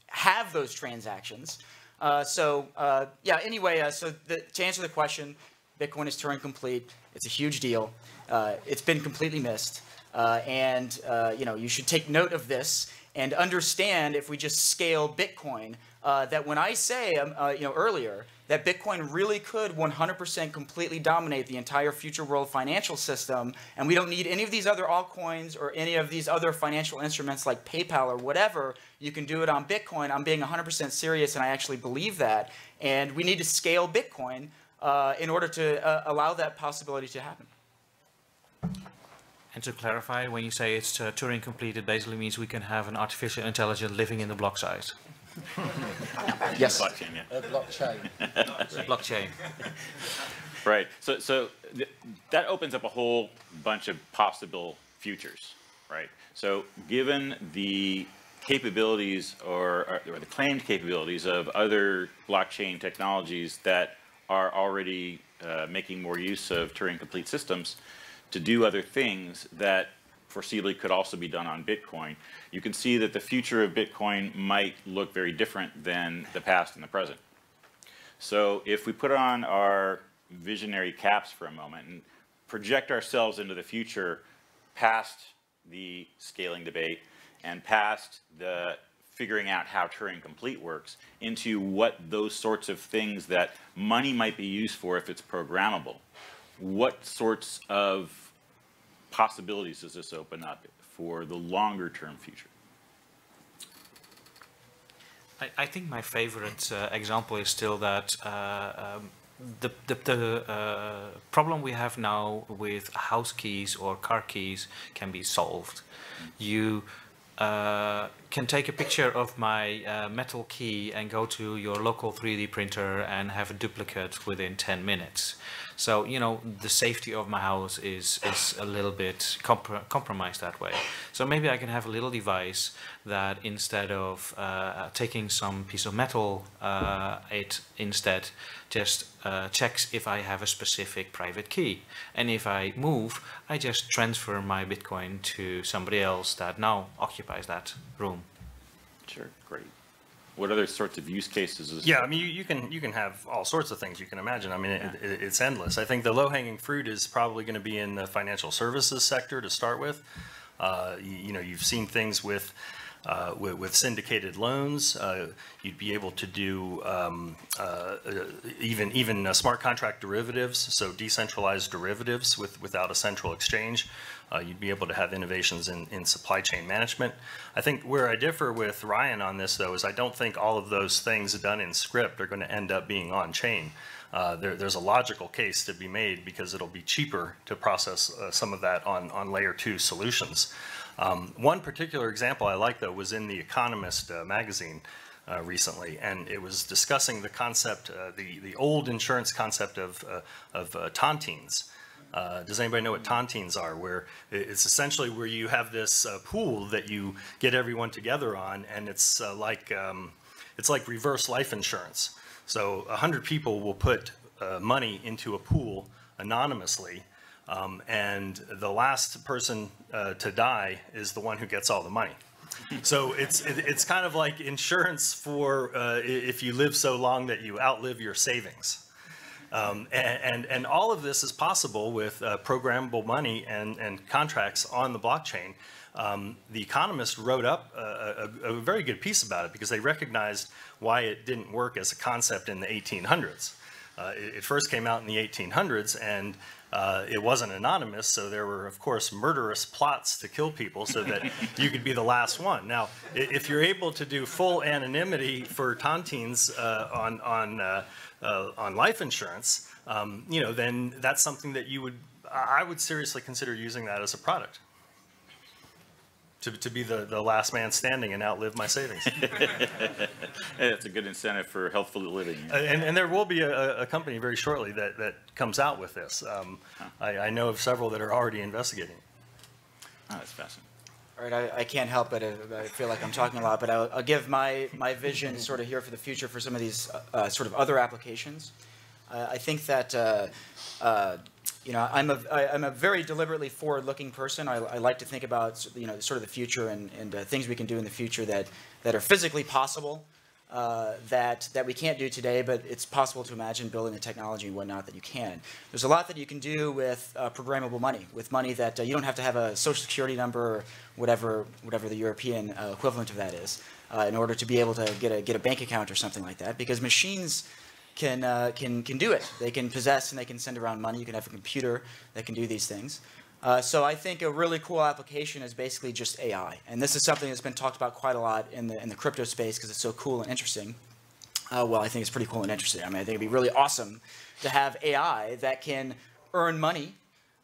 have those transactions. Uh, so uh, yeah, anyway, uh, so the, to answer the question, Bitcoin is Turing complete. It's a huge deal. Uh, it's been completely missed. Uh, and uh, you know, you should take note of this. and understand if we just scale Bitcoin that when I say, um, you know, earlier that Bitcoin really could 100% completely dominate the entire future world financial system, and we don't need any of these other altcoins or any of these other financial instruments like PayPal or whatever. You can do it on Bitcoin. I'm being 100% serious, and I actually believe that. And we need to scale Bitcoin uh, in order to uh, allow that possibility to happen. And to clarify, when you say it's uh, Turing complete, it basically means we can have an artificial intelligence living in the block size. [laughs] yes. Blockchain, yeah. A blockchain. blockchain. [laughs] Right. So, so th that opens up a whole bunch of possible futures, right? So, given the capabilities or, or, the claimed capabilities of other blockchain technologies that are already uh, making more use of Turing complete systems to do other things that foreseeably could also be done on Bitcoin, you can see that the future of Bitcoin might look very different than the past and the present. So if we put on our visionary caps for a moment and project ourselves into the future past the scaling debate and past the figuring out how Turing complete works into what those sorts of things that money might be used for if it's programmable. What sorts of possibilities does this open up for the longer term future? I, I think my favorite uh, example is still that uh, um, the, the, the uh, problem we have now with house keys or car keys can be solved. You uh, can take a picture of my uh, metal key and go to your local 3D printer and have a duplicate within 10 minutes. So, you know, the safety of my house is, is a little bit compr compromised that way. So maybe I can have a little device that instead of uh, taking some piece of metal, uh, it instead just uh, checks if I have a specific private key. And if I move, I just transfer my Bitcoin to somebody else that now occupies that room. Sure, great. What other sorts of use cases is Yeah, I mean, you, you can you can have all sorts of things you can imagine. I mean, it, it, it's endless. I think the low hanging fruit is probably going to be in the financial services sector to start with. Uh, you, you know, you've seen things with uh, with, with, syndicated loans. Uh, you'd be able to do um, uh, even even smart contract derivatives, so decentralized derivatives with, without a central exchange. Uh, you'd be able to have innovations in, in supply chain management. I think where I differ with Ryan on this, though, is I don't think all of those things done in script are going to end up being on chain. Uh, there, there's a logical case to be made because it'll be cheaper to process uh, some of that on, on layer two solutions. Um, one particular example I like, though, was in The Economist uh, magazine uh, recently, and it was discussing the concept, uh, the, the old insurance concept of, uh, of uh, tontines. Uh, does anybody know what tontines are? Where it's essentially where you have this pool that you get everyone together on, and it's like um, it's like reverse life insurance. So 100 people will put money into a pool anonymously, um, and the last person uh, to die is the one who gets all the money. So it's it, it's kind of like insurance for uh, if you live so long that you outlive your savings. Um, and, and, and, all of this is possible with uh, programmable money and, and contracts on the blockchain. Um, the Economist wrote up a, a, a, very good piece about it because they recognized why it didn't work as a concept in the 1800s. Uh, it, it, first came out in the 1800s, and uh, it wasn't anonymous, so there were, of course, murderous plots to kill people so that [laughs] you could be the last one. Now, if you're able to do full anonymity for tontines uh, on on uh, uh, on life insurance, um, you know, then that's something that you would I would seriously consider using that as a product to, to be the, the last man standing and outlive my savings. [laughs] That's a good incentive for healthful living. And, and there will be a, a company very shortly that, that comes out with this. Um, I, I know of several that are already investigating. Oh, that's fascinating. All right, I, I can't help but uh, I feel like I'm talking a lot, but I'll, I'll give my, my vision sort of here for the future for some of these uh, uh sort of other applications. I think that uh, uh, you know, I'm a, I, I'm a very deliberately forward-looking person. I, I, like to think about, you know, sort of the future and, and uh, things we can do in the future that, that are physically possible. uh, that that we can't do today, but it's possible to imagine building the technology and whatnot that you can. There's a lot that you can do with uh, programmable money, with money that uh, you don't have to have a social security number or whatever whatever the European equivalent of that is, in order to be able to get a get a bank account or something like that, because machines. Can, uh, can, can do it. They can possess and they can send around money. You can have a computer that can do these things. Uh, so I think a really cool application is basically just AI. And this is something that's been talked about quite a lot in the, in the crypto space because it's so cool and interesting. Uh, well, I think it's pretty cool and interesting. I mean, I think it'd be really awesome to have AI that can earn money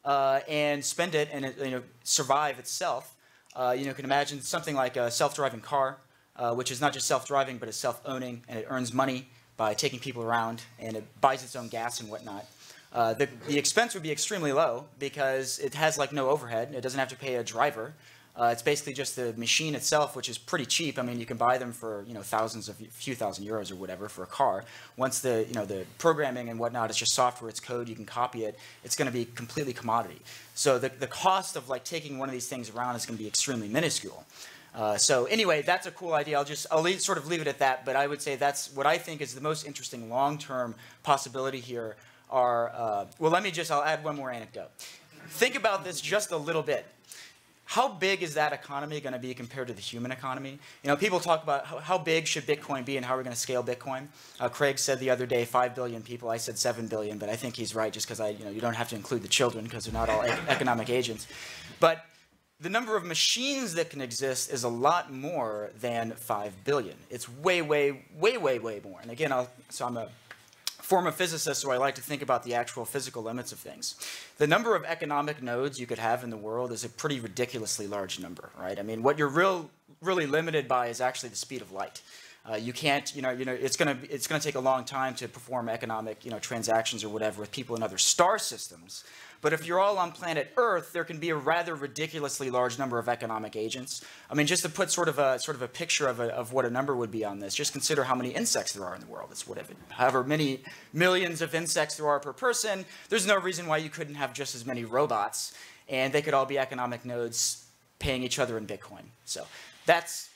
uh, and spend it and you know survive itself. Uh, you know, can imagine something like a self-driving car, uh, which is not just self-driving but is self-owning and it earns money by taking people around and it buys its own gas and whatnot. Uh, the, the expense would be extremely low because it has like no overhead. It doesn't have to pay a driver. Uh, it's basically just the machine itself, which is pretty cheap. I mean, you can buy them for you know thousands of, few thousand euros or whatever for a car. Once the you know the programming and whatnot is just software, it's code, you can copy it. It's going to be completely commodity. So the the cost of like taking one of these things around is going to be extremely minuscule. Uh, so anyway, that's a cool idea. I'll just I'll leave, sort of leave it at that. But I would say that's what I think is the most interesting long-term possibility here are, uh, well, let me just, I'll add one more anecdote. Think about this just a little bit. How big is that economy going to be compared to the human economy? You know, people talk about how, how big should Bitcoin be and how we're going to scale Bitcoin. Uh, Craig said the other day 5 billion people. I said 7 billion, but I think he's right just because I, you know, you don't have to include the children because they're not all economic agents. But the number of machines that can exist is a lot more than 5 billion. It's way, way, way, way, way more. And again, I'll, so I'm a former physicist, so I like to think about the actual physical limits of things. The number of economic nodes you could have in the world is a pretty ridiculously large number, right? I mean, what you're real, really limited by is actually the speed of light. Uh, you can't, you know, you know, it's gonna it's gonna take a long time to perform economic, you know, transactions or whatever with people in other star systems. But if you're all on planet Earth, there can be a rather ridiculously large number of economic agents. I mean, just to put sort of a sort of a picture of, a, of what a number would be on this, just consider how many insects there are in the world. It's whatever, however many millions of insects there are per person. There's no reason why you couldn't have just as many robots, and they could all be economic nodes paying each other in Bitcoin. So that's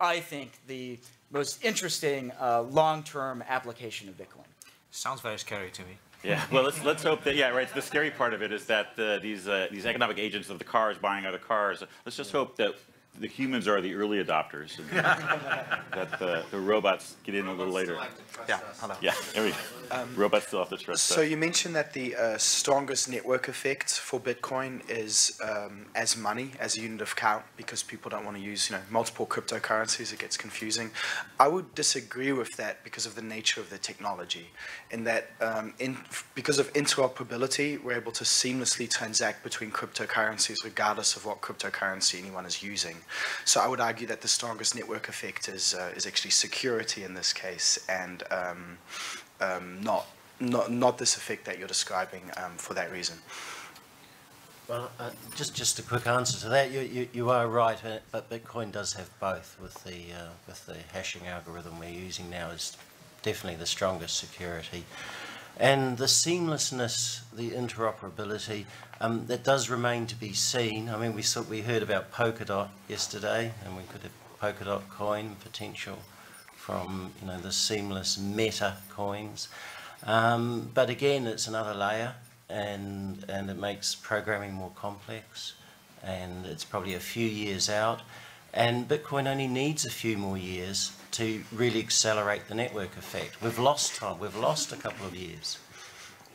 I think, the most interesting uh, long-term application of Bitcoin. Sounds very scary to me. Yeah, well, let's let's hope that yeah, right. The scary part of it is that uh, these uh, these economic agents of the cars buying other cars. Let's just hope that the humans are the early adopters, and [laughs] that the, the robots get in a little later. Yeah, hello. Yeah, there we go. Um, robots still have to trust. So you mentioned that the uh, strongest network effect for Bitcoin is um, as money, as a unit of count, because people don't want to use you know multiple cryptocurrencies. It gets confusing. I would disagree with that because of the nature of the technology, in that um, in, because of interoperability, we're able to seamlessly transact between cryptocurrencies regardless of what cryptocurrency anyone is using. So I would argue that the strongest network effect is uh, is actually security in this case, and um, um, not not not this effect that you're describing um, for that reason. Well, uh, just just a quick answer to that. You you, you are right, uh, but Bitcoin does have both. With the uh, with the hashing algorithm we're using now is definitely the strongest security. And the seamlessness, the interoperability, um, that does remain to be seen. I mean, we saw, we heard about Polkadot yesterday, and we could have Polkadot coin potential from you know the seamless meta coins. Um, but again, it's another layer, and and it makes programming more complex, and it's probably a few years out. And Bitcoin only needs a few more years to really accelerate the network effect. We've lost time, we've lost a couple of years.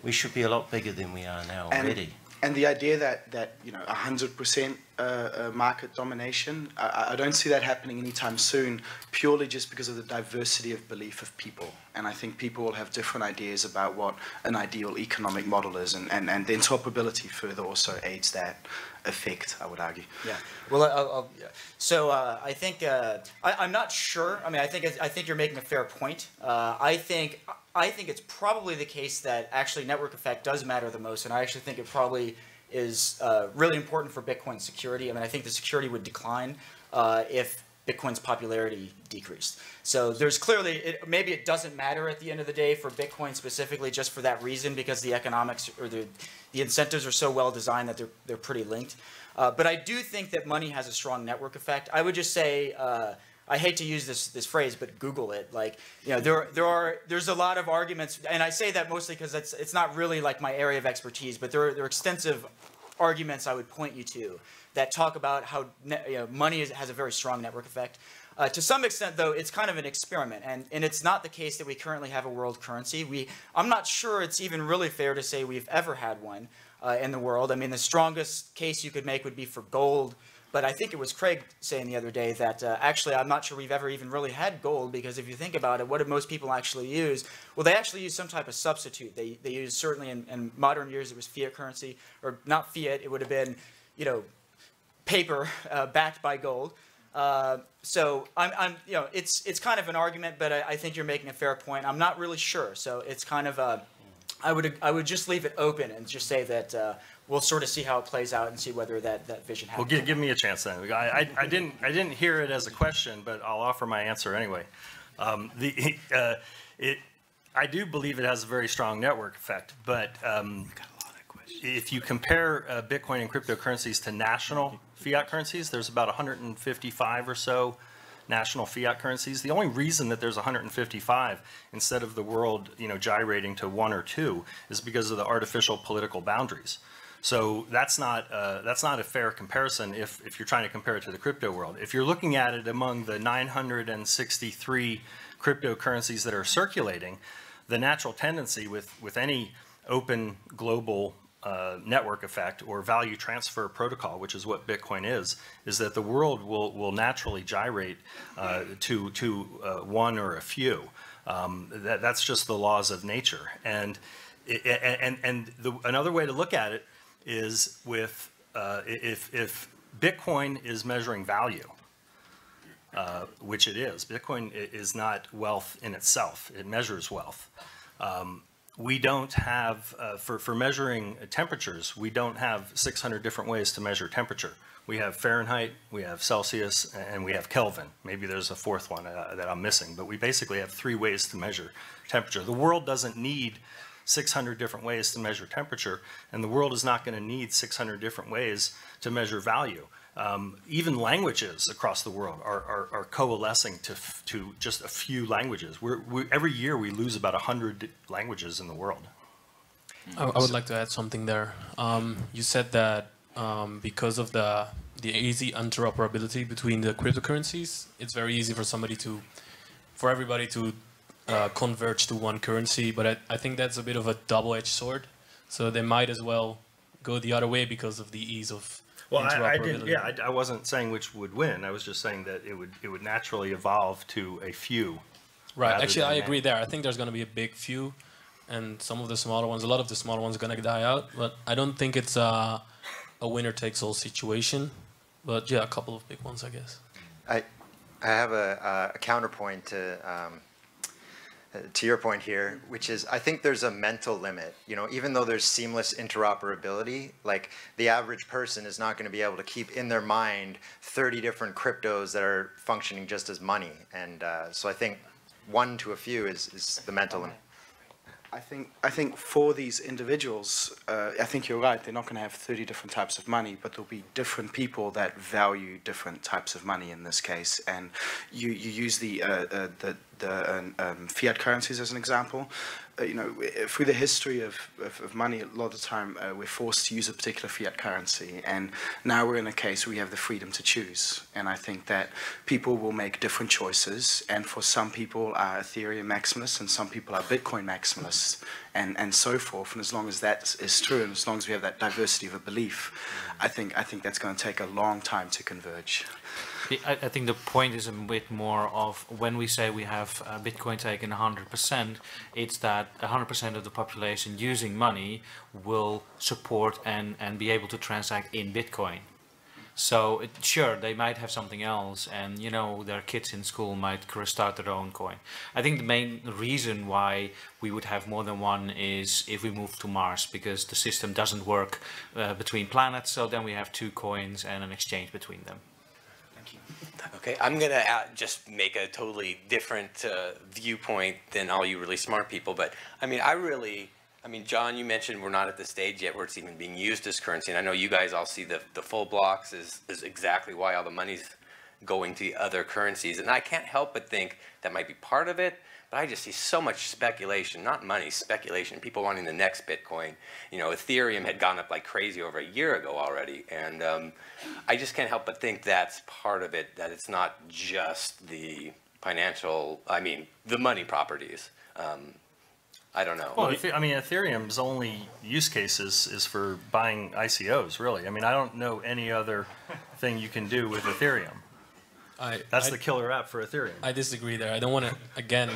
We should be a lot bigger than we are now and, already. And the idea that, that you know, 100% uh, uh, market domination, I, I, don't see that happening anytime soon, purely just because of the diversity of belief of people. And I think people will have different ideas about what an ideal economic model is, and, and, and the interoperability further also aids that effect, I would argue. Yeah. Well, I'll, I'll, so uh, I think uh, I, am not sure. I mean, I think I think you're making a fair point. Uh, I think I think it's probably the case that actually network effect does matter the most, and I actually think it probably is uh, really important for Bitcoin security. I mean, I think the security would decline uh, if Bitcoin's popularity decreased. So there's clearly, it, maybe it doesn't matter at the end of the day for Bitcoin specifically just for that reason because the economics or the, the incentives are so well designed that they're, they're pretty linked. Uh, but I do think that money has a strong network effect. I would just say, uh, I hate to use this this phrase, but Google it. Like, you know, there there are there's a lot of arguments, and I say that mostly because it's it's not really like my area of expertise, but there are, there are extensive arguments I would point you to that talk about how you know, money is, has a very strong network effect. Uh, to some extent, though, it's kind of an experiment, and, and it's not the case that we currently have a world currency. We, I'm not sure it's even really fair to say we've ever had one uh, in the world. I mean, the strongest case you could make would be for gold, but I think it was Craig saying the other day that uh, actually I'm not sure we've ever even really had gold because if you think about it, what do most people actually use? Well, they actually use some type of substitute. They, they use certainly in, in modern years it was fiat currency, or not fiat, it would have been, you know, paper uh, backed by gold. Uh, so I'm, I'm, you know, it's it's kind of an argument, but I, I, think you're making a fair point. I'm not really sure, so it's kind of a, I would I would just leave it open and just say that uh, we'll sort of see how it plays out and see whether that, that vision happens. Well, give, give me a chance then. I, I, I, didn't I didn't hear it as a question, but I'll offer my answer anyway. Um, the [laughs] uh, it I do believe it has a very strong network effect, but um, if you compare uh, Bitcoin and cryptocurrencies to national fiat currencies, there's about 155 or so national fiat currencies. The only reason that there's 155 instead of the world, you know, gyrating to one or two is because of the artificial political boundaries. So that's not uh, that's not a fair comparison if if you're trying to compare it to the crypto world. If you're looking at it among the 963 cryptocurrencies that are circulating, the natural tendency with with any open global uh, network effect or value transfer protocol, which is what Bitcoin is, is that the world will, will naturally gyrate uh, to, to uh, one or a few. Um, that, that's just the laws of nature. And, and, and the, another way to look at it is with uh, if, if Bitcoin is measuring value, uh, which it is, Bitcoin is not wealth in itself, it measures wealth. Um, we don't have, uh, for, for measuring temperatures, we don't have 600 different ways to measure temperature. We have Fahrenheit, we have Celsius, and we have Kelvin. Maybe there's a fourth one uh, that I'm missing, but we basically have three ways to measure temperature. The world doesn't need 600 different ways to measure temperature, and the world is not going to need 600 different ways to measure value. Um, even languages across the world are, are, are coalescing to, to just a few languages. We're, we, every year we lose about 100 languages in the world. I, I would like to add something there. Um, you said that um, because of the, the easy interoperability between the cryptocurrencies, it's very easy for somebody to, for everybody to uh, converge to one currency. But I, I think that's a bit of a double-edged sword. So they might as well go the other way because of the ease of well, I, I didn't. Yeah, I, I, wasn't saying which would win. I was just saying that it would it would naturally evolve to a few. Right. Actually, I agree there. I think there's going to be a big few, and some of the smaller ones. A lot of the smaller ones are going to die out. But I don't think it's a, a winner takes all situation. But yeah, a couple of big ones, I guess. I I have a, a counterpoint to. Um, to your point here, which is I think there's a mental limit. You know, even though there's seamless interoperability, like the average person is not going to be able to keep in their mind 30 different cryptos that are functioning just as money. And uh, so I think one to a few is, is the mental limit. I think I think for these individuals, uh, I think you're right. They're not going to have 30 different types of money, but there'll be different people that value different types of money in this case. And you you use the uh, uh, the the um, um, fiat currencies as an example. Uh, you know, through the history of, of, of, money, a lot of the time uh, we're forced to use a particular fiat currency. And now we're in a case where we have the freedom to choose. And I think that people will make different choices. And for some people are Ethereum maximalists and some people are Bitcoin maximalists and, and so forth. And as long as that is true and as long as we have that diversity of a belief, I think, I think that's going to take a long time to converge. I, I, think the point is a bit more of when we say we have uh, Bitcoin taken 100%, it's that 100% of the population using money will support and, and be able to transact in Bitcoin. So it, sure, they might have something else, and you know their kids in school might start their own coin. I think the main reason why we would have more than one is if we move to Mars, because the system doesn't work uh, between planets. So then we have two coins and an exchange between them. Okay, I'm going to just make a totally different uh, viewpoint than all you really smart people. But I mean, I really, I mean, Jon, you mentioned we're not at the stage yet where it's even being used as currency. And I know you guys all see the, the full blocks is, is exactly why all the money's going to the other currencies. And I can't help but think that might be part of it, but I just see so much speculation, not money, speculation, people wanting the next Bitcoin. You know, Ethereum had gone up like crazy over a year ago already. And um, I just can't help but think that's part of it, that it's not just the financial, I mean, the money properties. Um, I don't know. Well, I mean, Ethereum's only use case is, is for buying ICOs, really. I mean, I don't know any other thing you can do with Ethereum. I, That's I- the killer app for Ethereum. I disagree there. I don't want to, again,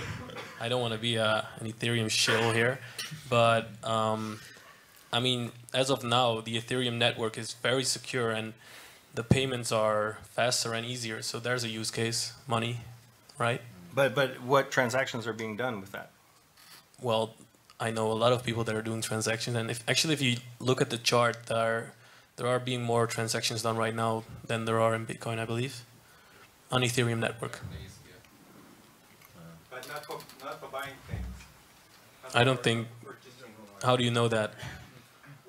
I don't want to be a, an Ethereum shill here, but um, I mean, as of now, the Ethereum network is very secure and the payments are faster and easier. So there's a use case, money, right? But, but what transactions are being done with that? Well, I know a lot of people that are doing transactions, and if actually if you look at the chart, there are, there are being more transactions done right now than there are in Bitcoin, I believe, on Ethereum network. But not for, not for buying things. Not I don't for think. purchasing How do you know that?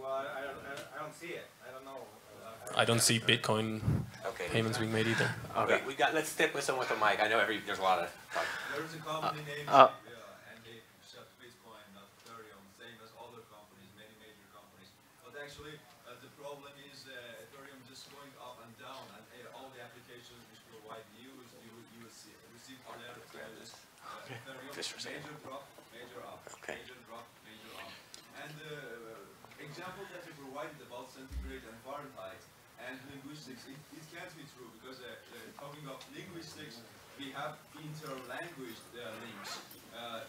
Well, I I don't, I don't- see it. I don't know. Uh, I don't see Bitcoin Okay. payments being made either. Okay, we got, let's stick with someone with a mic. I know every, there's a lot of talk. There's a company named uh, Nvidia, and they accept Bitcoin, not Ethereum, same as other companies, many major companies. But actually, uh, the problem is uh, Ethereum just going up and down, and uh, all the applications which provide you, you, you will see, receive alert messages. Just for a second. major drop, major up, Okay. major drop, major up. And the uh, example that you provided about centigrade and Fahrenheit and linguistics, it, it can't be true because uh, uh, talking of linguistics, we have inter-language uh, links. Uh,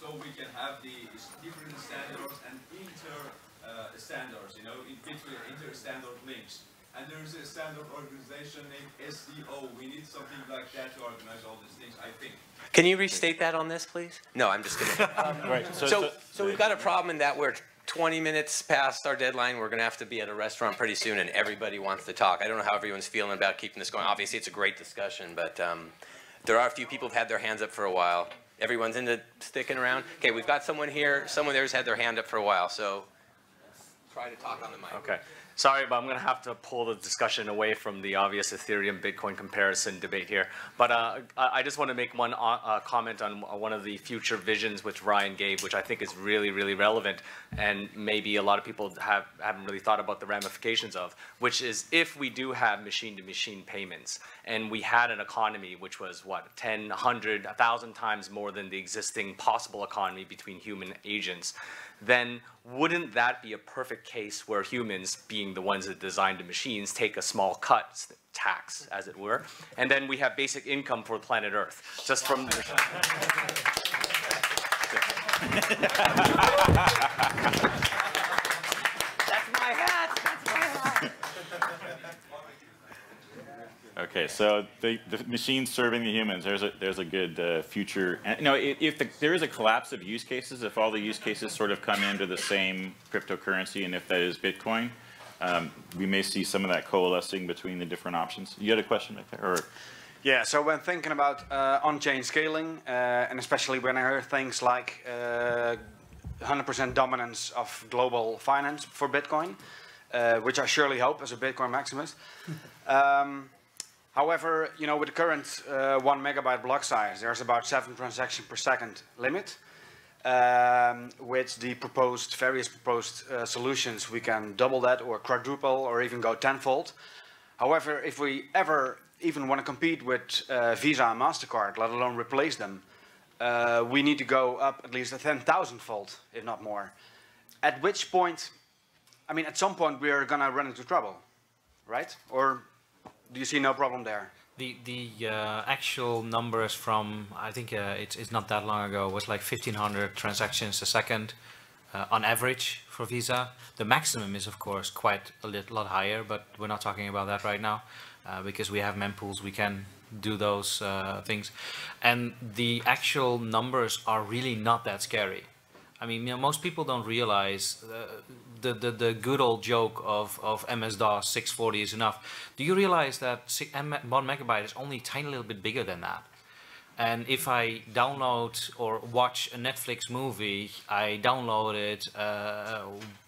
so we can have the different standards and inter uh, standards, you know, in between inter-standard links. And there is a standard organization named SDO. We need something like that to organize all these things, I think. Can you restate that on this, please? No, I'm just kidding. [laughs] Um, Right, so- So, so- so we've got a problem in that we're 20 minutes past our deadline. We're going to have to be at a restaurant pretty soon, and everybody wants to talk. I don't know how everyone's feeling about keeping this going. Obviously, it's a great discussion, but um, there are a few people who've had their hands up for a while. Everyone's into sticking around. Okay, we've got someone here. Someone there's had their hand up for a while, so try to talk on the mic. Okay. Sorry, but I'm going to have to pull the discussion away from the obvious Ethereum Bitcoin comparison debate here. But uh, I just want to make one uh, uh, comment on one of the future visions which Ryan gave, which I think is really, really relevant, and maybe a lot of people have haven't really thought about the ramifications of, which is if we do have machine-to-machine payments, and we had an economy which was what 10, 100, 1,000 times more than the existing possible economy between human agents, then wouldn't that be a perfect case where humans, being the ones that designed the machines, take a small cut, tax, as it were, and then we have basic income for planet Earth, just from. [laughs] That's my hat. That's my hat. Okay, so the, the machines serving the humans, there's a, there's a good uh, future. And, you know, if, if the, there is a collapse of use cases, if all the use cases sort of come into the same cryptocurrency, and if that is Bitcoin, um, we may see some of that coalescing between the different options. You had a question back there, or? Yeah, so when thinking about uh, on-chain scaling, uh, and especially when I hear things like uh, 100% dominance of global finance for Bitcoin, uh, which I surely hope as a Bitcoin maximist. [laughs] um, however, you know, with the current uh, one megabyte block size, there's about seven transactions per second limit. Um, with the proposed various proposed uh, solutions, we can double that or quadruple or even go tenfold. However, if we ever even want to compete with uh, Visa and MasterCard, let alone replace them, uh, we need to go up at least a 10,000 fold, if not more. At which point, I mean, at some point we're going to run into trouble, right? Or do you see no problem there? The the uh, actual numbers from I think uh, it's it's not that long ago was like 1500 transactions a second uh, on average for Visa. The maximum is of course quite a lot higher, but we're not talking about that right now uh, because we have mempools. We can do those uh, things, and the actual numbers are really not that scary. I mean, you know, most people don't realize uh, the, the, the good old joke of, of MS-DOS 640 is enough. Do you realize that one megabyte is only a tiny little bit bigger than that? And if I download or watch a Netflix movie, I download it uh,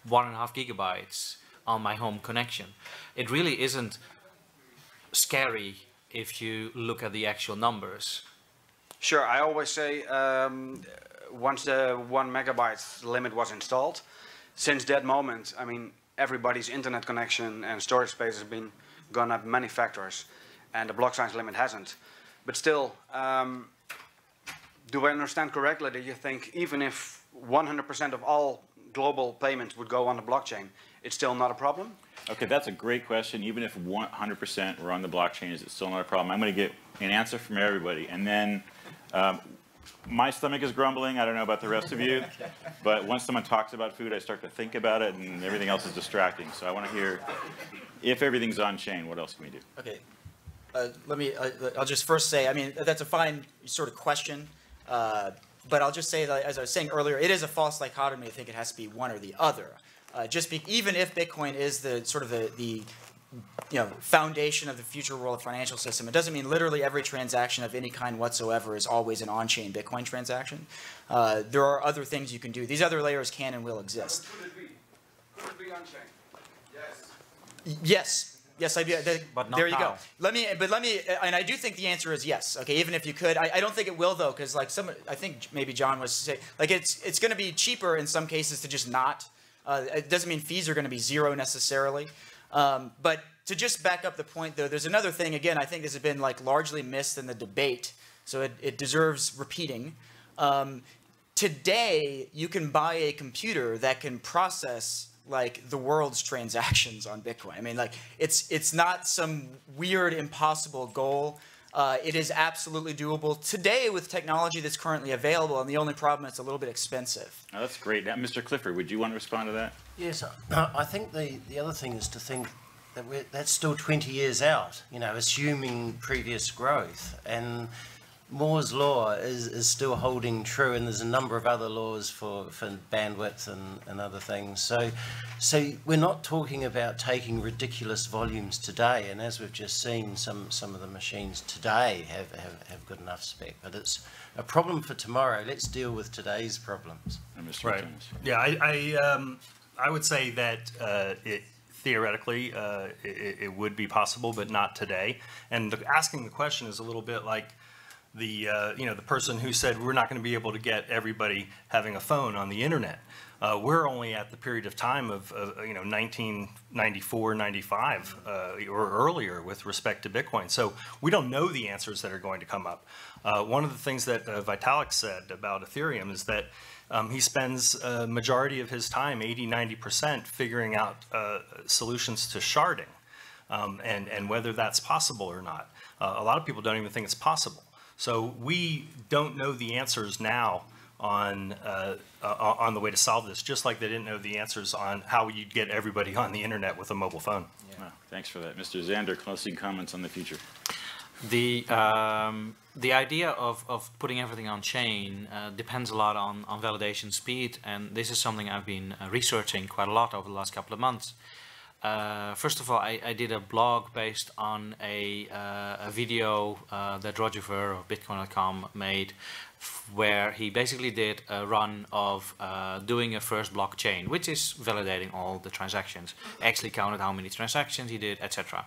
one and a half gigabytes on my home connection. It really isn't scary if you look at the actual numbers. Sure, I always say um, once the one megabyte limit was installed, since that moment, I mean, everybody's internet connection and storage space has been gone up many factors, and the block size limit hasn't. But still, um, do I understand correctly that you think even if 100% of all global payments would go on the blockchain, it's still not a problem? Okay, that's a great question. Even if 100% were on the blockchain, is it still not a problem? I'm going to get an answer from everybody. And then um, my stomach is grumbling. I don't know about the rest of you. But once someone talks about food, I start to think about it, and everything else is distracting. So I want to hear if everything's on chain, what else can we do? Okay. Uh, let me, uh, I'll just first say, I mean, that's a fine sort of question. Uh, but I'll just say that, as I was saying earlier, it is a false dichotomy to think it has to be one or the other. Uh, just be, even if Bitcoin is the sort of the, the you know foundation of the future world financial system, it doesn't mean literally every transaction of any kind whatsoever is always an on-chain Bitcoin transaction. Uh, there are other things you can do. These other layers can and will exist. Could it be? Could it be on-chain? Yes. Yes. Yes, I do. The- But not there you go. Let me, but let me, and I do think the answer is yes. Okay, even if you could, I, I don't think it will though, because like some, I think maybe Jon was say, like it's it's going to be cheaper in some cases to just not. Uh, it doesn't mean fees are going to be zero necessarily. Um, but to just back up the point though, there's another thing. Again, I think this has been like largely missed in the debate, so it, it deserves repeating. Um, today, you can buy a computer that can process like the world's [laughs] transactions on Bitcoin. I mean, like it's it's not some weird impossible goal. Uh, it is absolutely doable today with technology that's currently available, and the only problem is it's a little bit expensive. Oh, that's great. Now, Mr. Clifford, would you want to respond to that? Yes, I I think the, the other thing is to think that we're, that's still 20 years out, you know, assuming previous growth. And Moore's law is, is still holding true, and there's a number of other laws for, for bandwidth and, and other things. So, so we're not talking about taking ridiculous volumes today, and as we've just seen, some, some of the machines today have, have, have good enough spec, but it's a problem for tomorrow. Let's deal with today's problems. Right. Yeah, I, I, um, I would say that uh, it theoretically uh, it, it would be possible, but not today. And the, asking the question is a little bit like the uh, you know the person who said we're not going to be able to get everybody having a phone on the internet. Uh, we're only at the period of time of, of you know 1994, 95 uh, or earlier with respect to Bitcoin. So we don't know the answers that are going to come up. Uh, one of the things that Vitalik said about Ethereum is that um, he spends a majority of his time, 80, 90%, figuring out uh, solutions to sharding um, and, and whether that's possible or not. Uh, a lot of people don't even think it's possible. So we don't know the answers now on, uh, uh, on the way to solve this, just like they didn't know the answers on how you'd get everybody on the internet with a mobile phone. Wow, thanks for that. Mr. Zander, closing comments on the future. The um, the idea of, of putting everything on chain uh, depends a lot on, on validation speed, and this is something I've been uh, researching quite a lot over the last couple of months. Uh, first of all, I, I did a blog based on a, uh, a video uh, that Roger Ver of Bitcoin.com made, where he basically did a run of uh, doing a first blockchain, which is validating all the transactions, actually counted how many transactions he did, etc.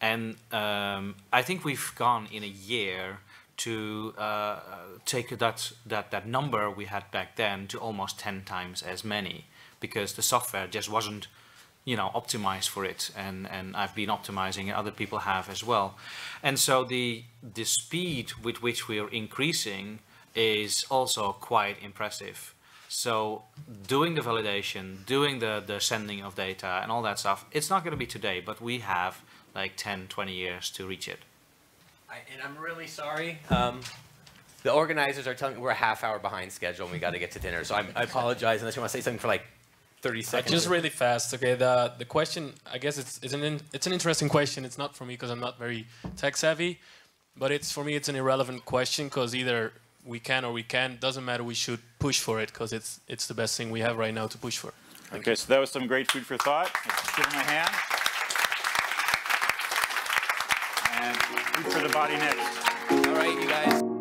And um, I think we've gone in a year to uh, take that, that, that number we had back then to almost 10 times as many because the software just wasn't you know optimized for it and and I've been optimizing and other people have as well. And so the the speed with which we are increasing is also quite impressive. So doing the validation doing the the sending of data and all that stuff it's not going to be today but we have like 10 20 years to reach it I, and I'm really sorry. Um, the organizers are telling me we're a half hour behind schedule and we got to get to dinner. So I'm, I apologize unless you want to say something for like 30 Uh, seconds. just really fast. Okay, the the question. I guess it's it's an in, it's an interesting question. It's not for me because I'm not very tech savvy, but it's for me it's an irrelevant question because either we can or we can't. Doesn't matter. We should push for it because it's it's the best thing we have right now to push for. Okay, so that was some great food for thought. Let's give him a hand. And food for the body next. All right, you guys.